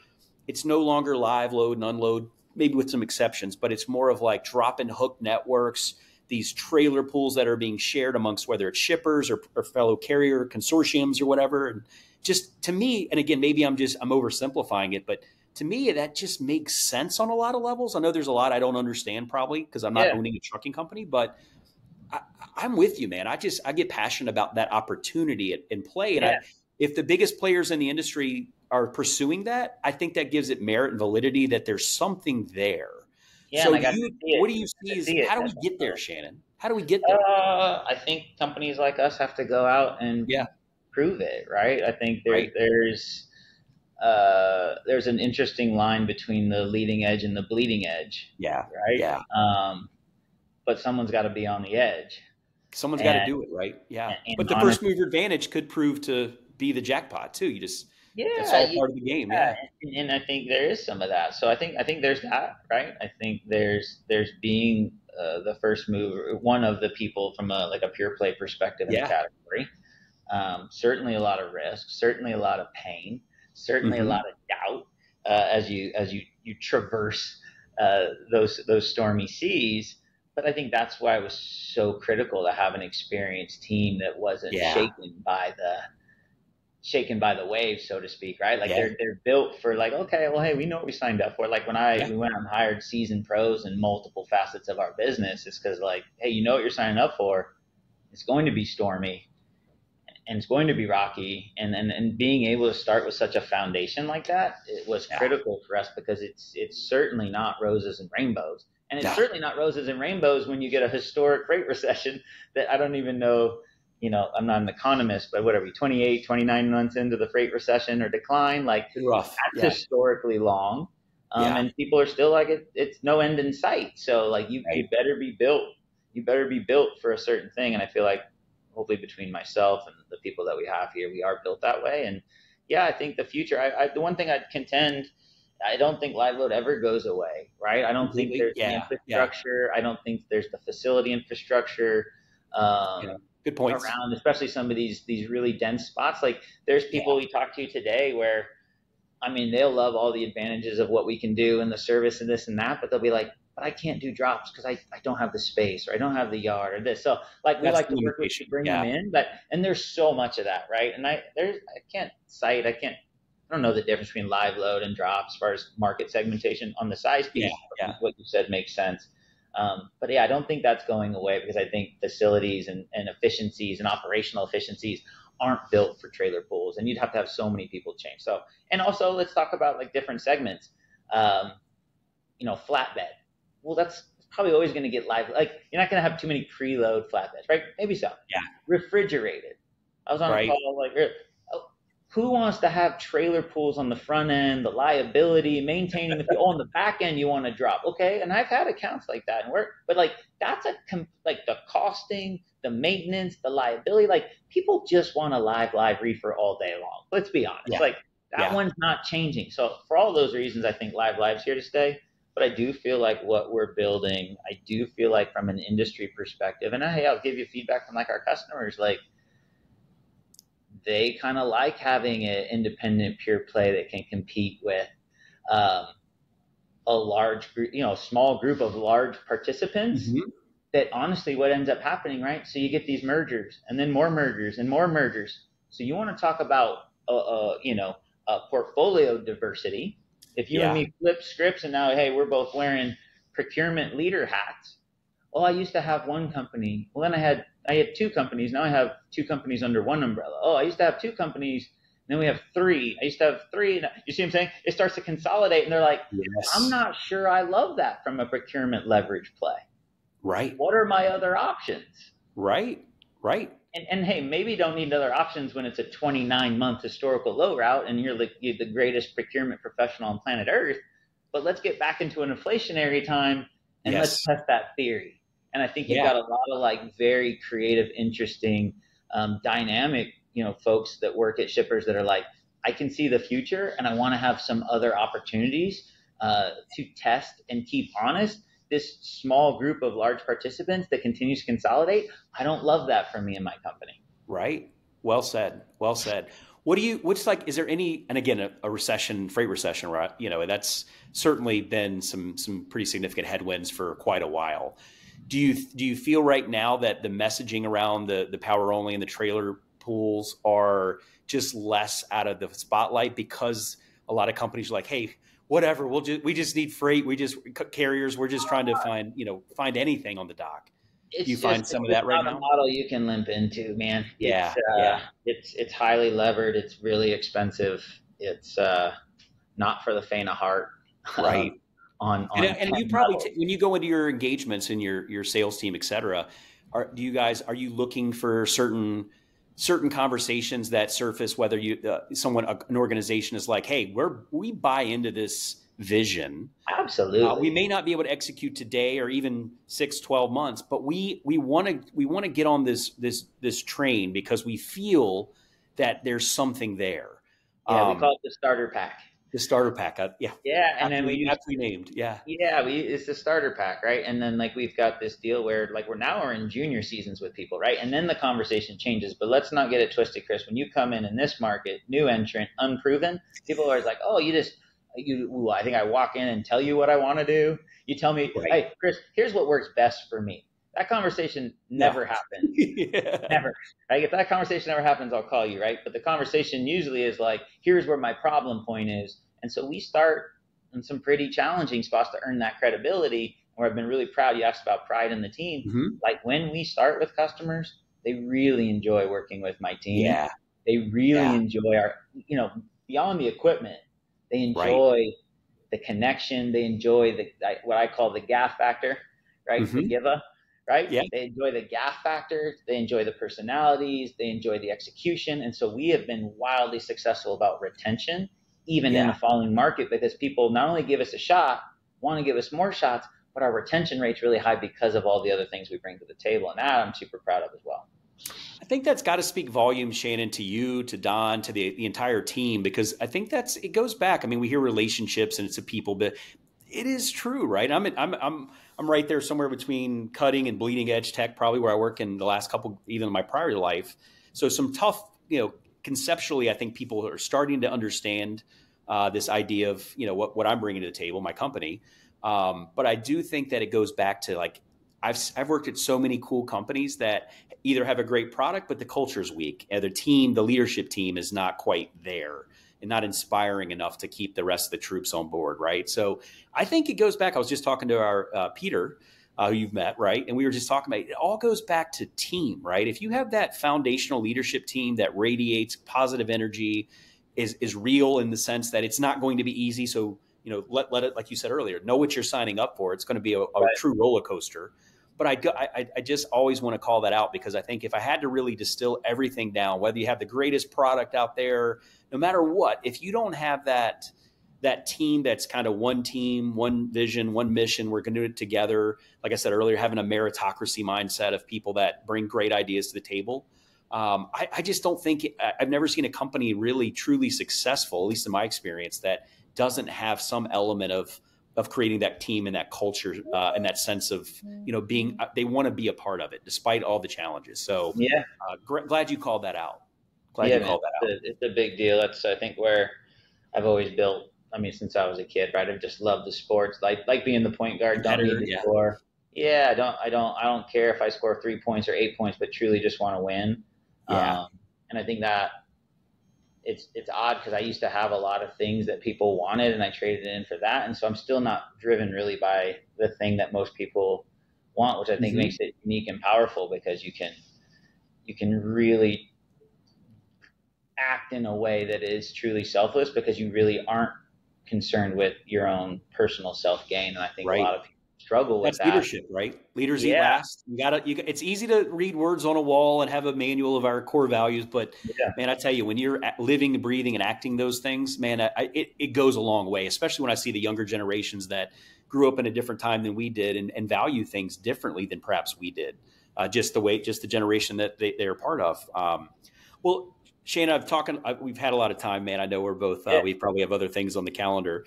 it's no longer live load and unload, maybe with some exceptions, but it's more of like drop and hook networks, these trailer pools that are being shared amongst whether it's shippers or, or fellow carrier consortiums or whatever. And just to me, and again, maybe I'm just I'm oversimplifying it, but to me that just makes sense on a lot of levels. I know there's a lot I don't understand probably because I'm not yeah. owning a trucking company, but I, am with you, man. I just I get passionate about that opportunity in play, and yeah. I, if the biggest players in the industry are pursuing that, I think that gives it merit and validity that there's something there. Yeah, so you, what do you see? Is, see how do we get there, Shannon? How do we get there? Uh, I think companies like us have to go out and yeah. prove it, right? I think there, right. there's uh, there's an interesting line between the leading edge and the bleeding edge. Yeah. Right. Yeah. Um, but someone's got to be on the edge. Someone's got to do it, right? Yeah. And, and but the honest, first mover advantage could prove to be the jackpot too. You just yeah, it's all part of the game. Yeah. yeah. And, I think there is some of that. So I think I think there's that, right? I think there's there's being uh, the first mover, one of the people from a like a pure play perspective in yeah. the category. Um, certainly a lot of risk, certainly a lot of pain, certainly mm-hmm. a lot of doubt uh, as you as you you traverse uh, those those stormy seas. But I think that's why it was so critical to have an experienced team that wasn't yeah. shaken by the shaken by the waves, so to speak, right? Like yeah. they're they're built for like, okay, well, hey, we know what we signed up for. Like when I yeah. we went and hired seasoned pros in multiple facets of our business, it's because like, hey, you know what you're signing up for. It's going to be stormy, and it's going to be rocky, and and and being able to start with such a foundation like that, it was yeah. critical for us because it's it's certainly not roses and rainbows. And it's certainly not roses and rainbows when you get a historic freight recession that I don't even know you know, I'm not an economist, but whatever, 28, 29 months into the freight recession or decline, like rough. that's yeah. historically long. Um, yeah. And people are still like, it, it's no end in sight. So like you, right. you better be built, you better be built for a certain thing. And I feel like hopefully between myself and the people that we have here, we are built that way. And yeah, I think the future, I, I the one thing I'd contend, I don't think live load ever goes away, right? I don't think there's yeah, the infrastructure. I don't think there's the facility infrastructure. Um. Good point. Around, especially some of these these really dense spots. Like there's people yeah. we talked to today where, I mean, they'll love all the advantages of what we can do and the service and this and that, but they'll be like, but I can't do drops because I, I don't have the space or I don't have the yard or this. So like we That's like to work with bring yeah. them in, but and there's so much of that, right? And I there's I can't cite I can't I don't know the difference between live load and drops as far as market segmentation on the size piece. Yeah, yeah. What you said makes sense. Um, but yeah, I don't think that's going away because I think facilities and, and efficiencies and operational efficiencies aren't built for trailer pools, and you'd have to have so many people change. So, and also let's talk about like different segments. Um, you know, flatbed. Well, that's probably always going to get live. Like you're not going to have too many preload flatbeds, right? Maybe so. Yeah. Refrigerated. I was on right. a call like who wants to have trailer pools on the front end, the liability, maintaining the oh, on the back end you want to drop. Okay, and I've had accounts like that and work, but like that's a like the costing, the maintenance, the liability. Like people just want a live live reefer all day long. Let's be honest. Yeah. Like that yeah. one's not changing. So for all those reasons, I think live live's here to stay. but I do feel like what we're building, I do feel like from an industry perspective, and hey, I'll give you feedback from like our customers, like they kind of like having an independent pure play that can compete with um, a large group, you know, small group of large participants. Mm-hmm. That honestly, what ends up happening, right? So you get these mergers, and then more mergers, and more mergers. So you want to talk about, uh, uh, you know, uh, portfolio diversity. If you yeah. and me flip scripts, and now, hey, we're both wearing procurement leader hats. Well, I used to have one company. Well, then I had I had two companies. Now I have two companies under one umbrella. Oh, I used to have two companies. Then we have three. I used to have three. You see what I'm saying? It starts to consolidate, and they're like, yes. I'm not sure I love that from a procurement leverage play. Right. What are my other options? Right. Right. And, and hey, maybe you don't need other options when it's a 29 month historical low route and you're the, you're the greatest procurement professional on planet Earth. But let's get back into an inflationary time and yes. let's test that theory. And I think you've yeah. got a lot of like very creative, interesting, um, dynamic, you know, folks that work at shippers that are like, I can see the future and I want to have some other opportunities uh, to test and keep honest this small group of large participants that continues to consolidate. I don't love that for me and my company. Right. Well said. Well said. What do you? What's like? Is there any? And again, a, a recession, freight recession, right? You know, that's certainly been some some pretty significant headwinds for quite a while. Do you do you feel right now that the messaging around the the power only and the trailer pools are just less out of the spotlight because a lot of companies are like, hey, whatever. We'll just we just need freight. We just carriers. We're just trying to find you know find anything on the dock. It's you find some of that right now. A model you can limp into, man. Yeah, it's, uh, yeah. It's it's highly levered. It's really expensive. It's uh, not for the faint of heart. Right. on, on and, and you probably t- when you go into your engagements and your your sales team, et cetera, are do you guys are you looking for certain certain conversations that surface whether you uh, someone an organization is like hey we're we buy into this vision. Absolutely uh, we may not be able to execute today or even six 12 months but we we want to we want to get on this this this train because we feel that there's something there. Yeah um, we call it the starter pack the starter pack. Uh, yeah. Yeah, and then we use, aptly named. Yeah. Yeah, we it's the starter pack, right? And then like we've got this deal where like we're now we're in junior seasons with people, right? And then the conversation changes. But let's not get it twisted, Chris. When you come in in this market, new entrant, unproven, people are always like, oh, you just you. Ooh, I think I walk in and tell you what I want to do. You tell me, right. hey, Chris, here's what works best for me. That conversation never no. happens. yeah. Never. Right? If that conversation never happens, I'll call you, right? But the conversation usually is like, here's where my problem point is and so we start in some pretty challenging spots to earn that credibility. Where I've been really proud. You asked about pride in the team. Mm-hmm. Like when we start with customers, they really enjoy working with my team. Yeah. They really yeah. enjoy our, you know, beyond the equipment, they enjoy right. the connection. They enjoy the what I call the gaff factor, right? Mm-hmm. The giver, right? Yeah. They enjoy the gaff factor. They enjoy the personalities. They enjoy the execution. And so we have been wildly successful about retention even yeah. in a falling market because people not only give us a shot, want to give us more shots, but our retention rate's really high because of all the other things we bring to the table. And that I'm super proud of as well. I think that's got to speak volumes, Shannon, to you, to Don, to the, the entire team, because I think that's it goes back. I mean, we hear relationships and it's a people, but it is true, right? I'm I'm I'm I'm right there somewhere between cutting and bleeding edge tech, probably where I work in the last couple, even in my prior life. So some tough, you know, conceptually, I think people are starting to understand uh, this idea of you know what, what I'm bringing to the table, my company. Um, but I do think that it goes back to like I've I've worked at so many cool companies that either have a great product, but the culture is weak, and the team, the leadership team, is not quite there and not inspiring enough to keep the rest of the troops on board, right? So I think it goes back. I was just talking to our uh, Peter uh, who you've met, right? And we were just talking about it all goes back to team, right? If you have that foundational leadership team that radiates positive energy, is is real in the sense that it's not going to be easy. So you know, let let it like you said earlier, know what you're signing up for. It's going to be a, a right. true roller coaster. But I, I I just always want to call that out because I think if I had to really distill everything down, whether you have the greatest product out there, no matter what, if you don't have that that team that's kind of one team, one vision, one mission. We're going to do it together. Like I said earlier, having a meritocracy mindset of people that bring great ideas to the table. Um, I, I, just don't think I've never seen a company really truly successful, at least in my experience, that doesn't have some element of of creating that team and that culture uh, and that sense of you know being uh, they want to be a part of it despite all the challenges. So yeah, uh, gr- glad you called that out. Glad yeah, you called that out. It's a, it's a big deal. That's I think where I've always built. I mean, since I was a kid, right? I've just loved the sports, like like being the point guard. Don't need to yeah. score. Yeah, I don't. I don't. I don't care if I score three points or eight points, but truly just want to win. Yeah. Um, and I think that it's it's odd because I used to have a lot of things that people wanted, and I traded in for that, and so I'm still not driven really by the thing that most people want, which I think mm-hmm. makes it unique and powerful because you can you can really act in a way that is truly selfless because you really aren't concerned with your own personal self gain, and I think right. a lot of people struggle with That's that. leadership, right? Leaders yeah. eat last. You gotta, you, it's easy to read words on a wall and have a manual of our core values, but yeah. man, I tell you, when you're living, breathing, and acting those things, man, I, it, it goes a long way. Especially when I see the younger generations that grew up in a different time than we did and, and value things differently than perhaps we did. Uh, just the way, just the generation that they, they're part of. Um, well, Shane, I've talking. we've had a lot of time, man. I know we're both. Uh, yeah. We probably have other things on the calendar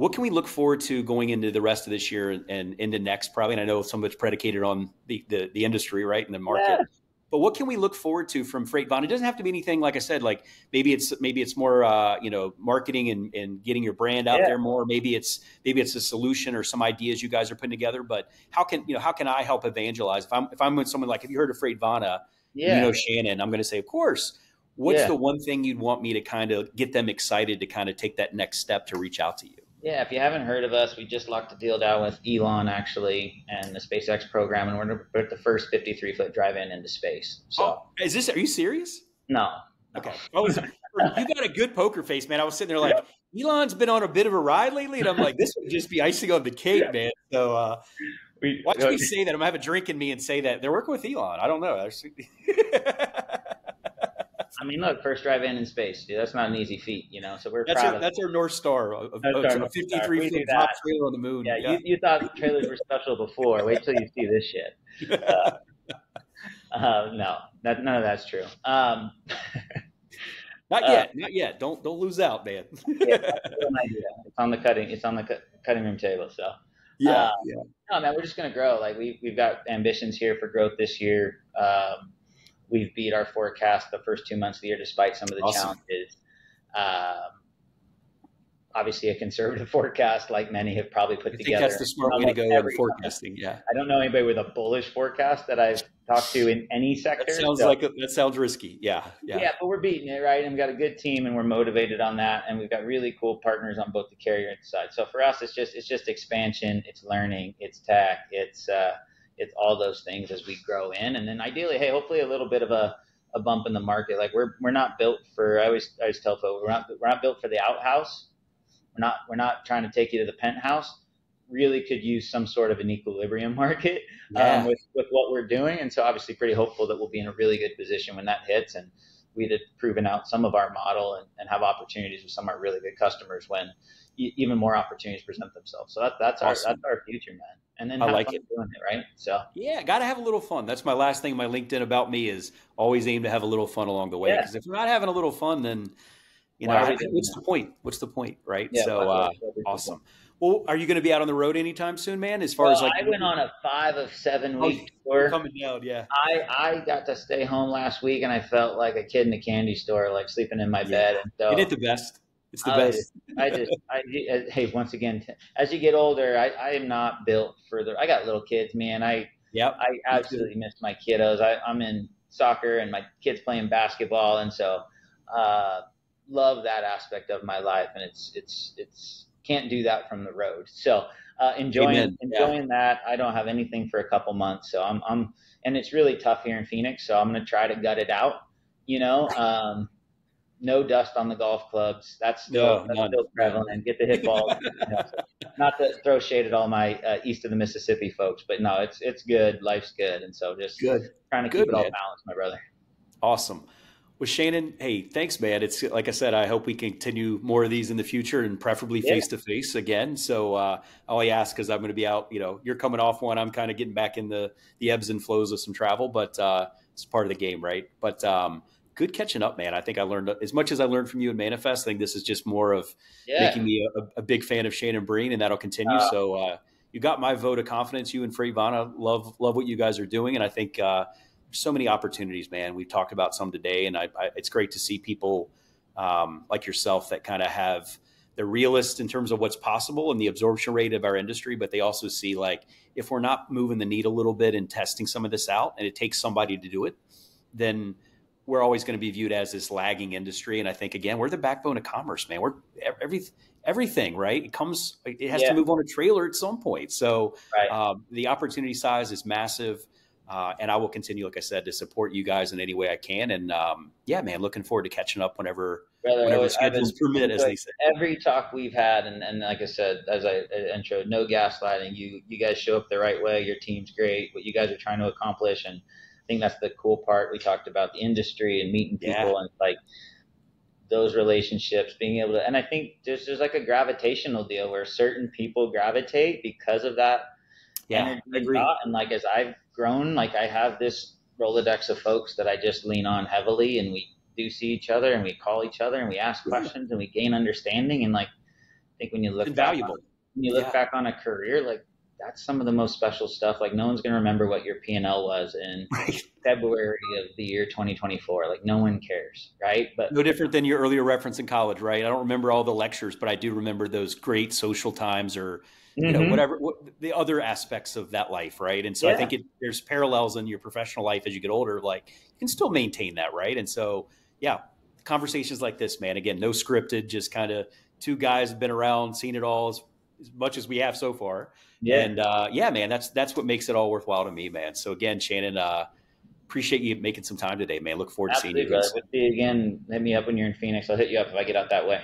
what can we look forward to going into the rest of this year and, and into next? Probably, and I know some of it's predicated on the, the, the industry, right, and the market. Yeah. But what can we look forward to from Freight FreightVana? It doesn't have to be anything, like I said, like maybe it's maybe it's more uh, you know marketing and, and getting your brand out yeah. there more. Maybe it's maybe it's a solution or some ideas you guys are putting together. But how can you know how can I help evangelize? If I'm if I'm with someone like, have you heard of FreightVana? Yeah. You know Shannon. I'm going to say, of course. What's yeah. the one thing you'd want me to kind of get them excited to kind of take that next step to reach out to you? Yeah, if you haven't heard of us, we just locked a deal down with Elon actually and the SpaceX program, and we're going to put the first 53 foot dry van into space. So, oh, is this? Are you serious? No. Okay. Oh, you got a good poker face, man. I was sitting there like, Elon's been on a bit of a ride lately, and I'm like, this would just be icing on the cake, yeah. man. So, uh, we, watch me say that. I'm gonna have a drink in me and say that they're working with Elon. I don't know. I mean, look, first dry van in space, dude. That's not an easy feat, you know. So we're that's proud our, That's our north star of 53 feet top trailer on the moon. Yeah, yeah. You, you, thought trailers were special before. Wait till you see this shit. Uh, uh, no, that, none of that's true. Um, not yet, uh, not yet. Don't don't lose out, man. yeah, it's on the cutting. It's on the cutting room table. So yeah, uh, yeah. No, man, we're just gonna grow. Like we we've got ambitions here for growth this year. Um, we've beat our forecast the first two months of the year despite some of the awesome. challenges. Um, obviously, a conservative forecast, like many have probably put I together. that's the smart way to go in forecasting. Yeah, I don't know anybody with a bullish forecast that I've talked to in any sector. That sounds so, like a, that sounds risky. Yeah, yeah, yeah. But we're beating it, right? And we've got a good team, and we're motivated on that, and we've got really cool partners on both the carrier side. So for us, it's just it's just expansion, it's learning, it's tech, it's uh, it's all those things as we grow in, and then ideally, hey, hopefully a little bit of a, a bump in the market. Like we're we're not built for. I always I always tell folks we're not we're not built for the outhouse. We're not we're not trying to take you to the penthouse. Really could use some sort of an equilibrium market um, yeah. um, with with what we're doing, and so obviously pretty hopeful that we'll be in a really good position when that hits and we'd have proven out some of our model and, and have opportunities with some of our really good customers when even more opportunities present themselves. So that, that's awesome. our that's our future, man. And then I like it. doing it, right? So yeah, got to have a little fun. That's my last thing. My LinkedIn about me is always aim to have a little fun along the way. Because yeah. if you're not having a little fun, then you know what's the point? What's the point, right? Yeah, so uh, awesome. Well, are you going to be out on the road anytime soon, man? As far well, as like, I went on a five of seven week tour. Coming down, yeah. I I got to stay home last week, and I felt like a kid in a candy store, like sleeping in my yeah. bed. And so, you did the best. It's the I best. I just, I, hey, once again, as you get older, I, I am not built for the. I got little kids, man. I, yep. I absolutely miss my kiddos. I, I'm in soccer, and my kids playing basketball, and so uh, love that aspect of my life, and it's, it's, it's can't do that from the road. So uh, enjoying Amen. enjoying yeah. that. I don't have anything for a couple months, so I'm I'm and it's really tough here in Phoenix. So I'm going to try to gut it out. You know, um, no dust on the golf clubs. That's still, no, that's still prevalent. Get the hit ball. you know, not to throw shade at all my uh, east of the Mississippi folks, but no, it's it's good. Life's good, and so just good. trying to good, keep it man. all balanced, my brother. Awesome. Well, Shannon, hey, thanks, man. It's like I said, I hope we continue more of these in the future and preferably face to face again. So uh, all I ask is I'm going to be out. You know, you're coming off one. I'm kind of getting back in the the ebbs and flows of some travel, but uh, it's part of the game, right? But um, good catching up, man. I think I learned as much as I learned from you in Manifest. I think this is just more of yeah. making me a, a, big fan of Shannon Breen, and that'll continue. Uh, so uh, you got my vote of confidence. You and Freight love love what you guys are doing, and I think uh, so many opportunities, man. We've talked about some today, and I, I, it's great to see people um, like yourself that kind of have they're realists in terms of what's possible and the absorption rate of our industry, but they also see like if we're not moving the needle a little bit and testing some of this out, and it takes somebody to do it, then we're always going to be viewed as this lagging industry. And I think again, we're the backbone of commerce, man. We're every everything, right? It comes, it has yeah. to move on a trailer at some point. So right. um, the opportunity size is massive. Uh, and I will continue, like I said, to support you guys in any way I can. And um, yeah, man, looking forward to catching up whenever Brother, whenever schedules permit, as they say. Every talk we've had, and, and like I said, as I intro, no gaslighting. You you guys show up the right way. Your team's great. What you guys are trying to accomplish, and think that's the cool part. We talked about the industry and meeting people, yeah. and like those relationships, being able to. And I think there's there's like a gravitational deal where certain people gravitate because of that. Yeah, agree. And like as I've grown, like I have this Rolodex of folks that I just lean on heavily and we do see each other and we call each other and we ask questions and we gain understanding. And like, I think when you look invaluable, back on, when you look yeah. back on a career, like that's some of the most special stuff. Like no one's going to remember what your P and L was in right. February of the year 2024. Like no one cares, right? But no different than your earlier reference in college, right? I don't remember all the lectures, but I do remember those great social times or you mm-hmm. know whatever what, the other aspects of that life right and so yeah. i think it, there's parallels in your professional life as you get older like you can still maintain that right and so yeah conversations like this man again no scripted just kind of two guys have been around seen it all as, as much as we have so far yeah. and uh, yeah man that's that's what makes it all worthwhile to me man. So again shannon uh, appreciate you making some time today man. Look forward Absolutely, to seeing you. We'll see you again. Hit me up when you're in phoenix. I'll hit you up if i get out that way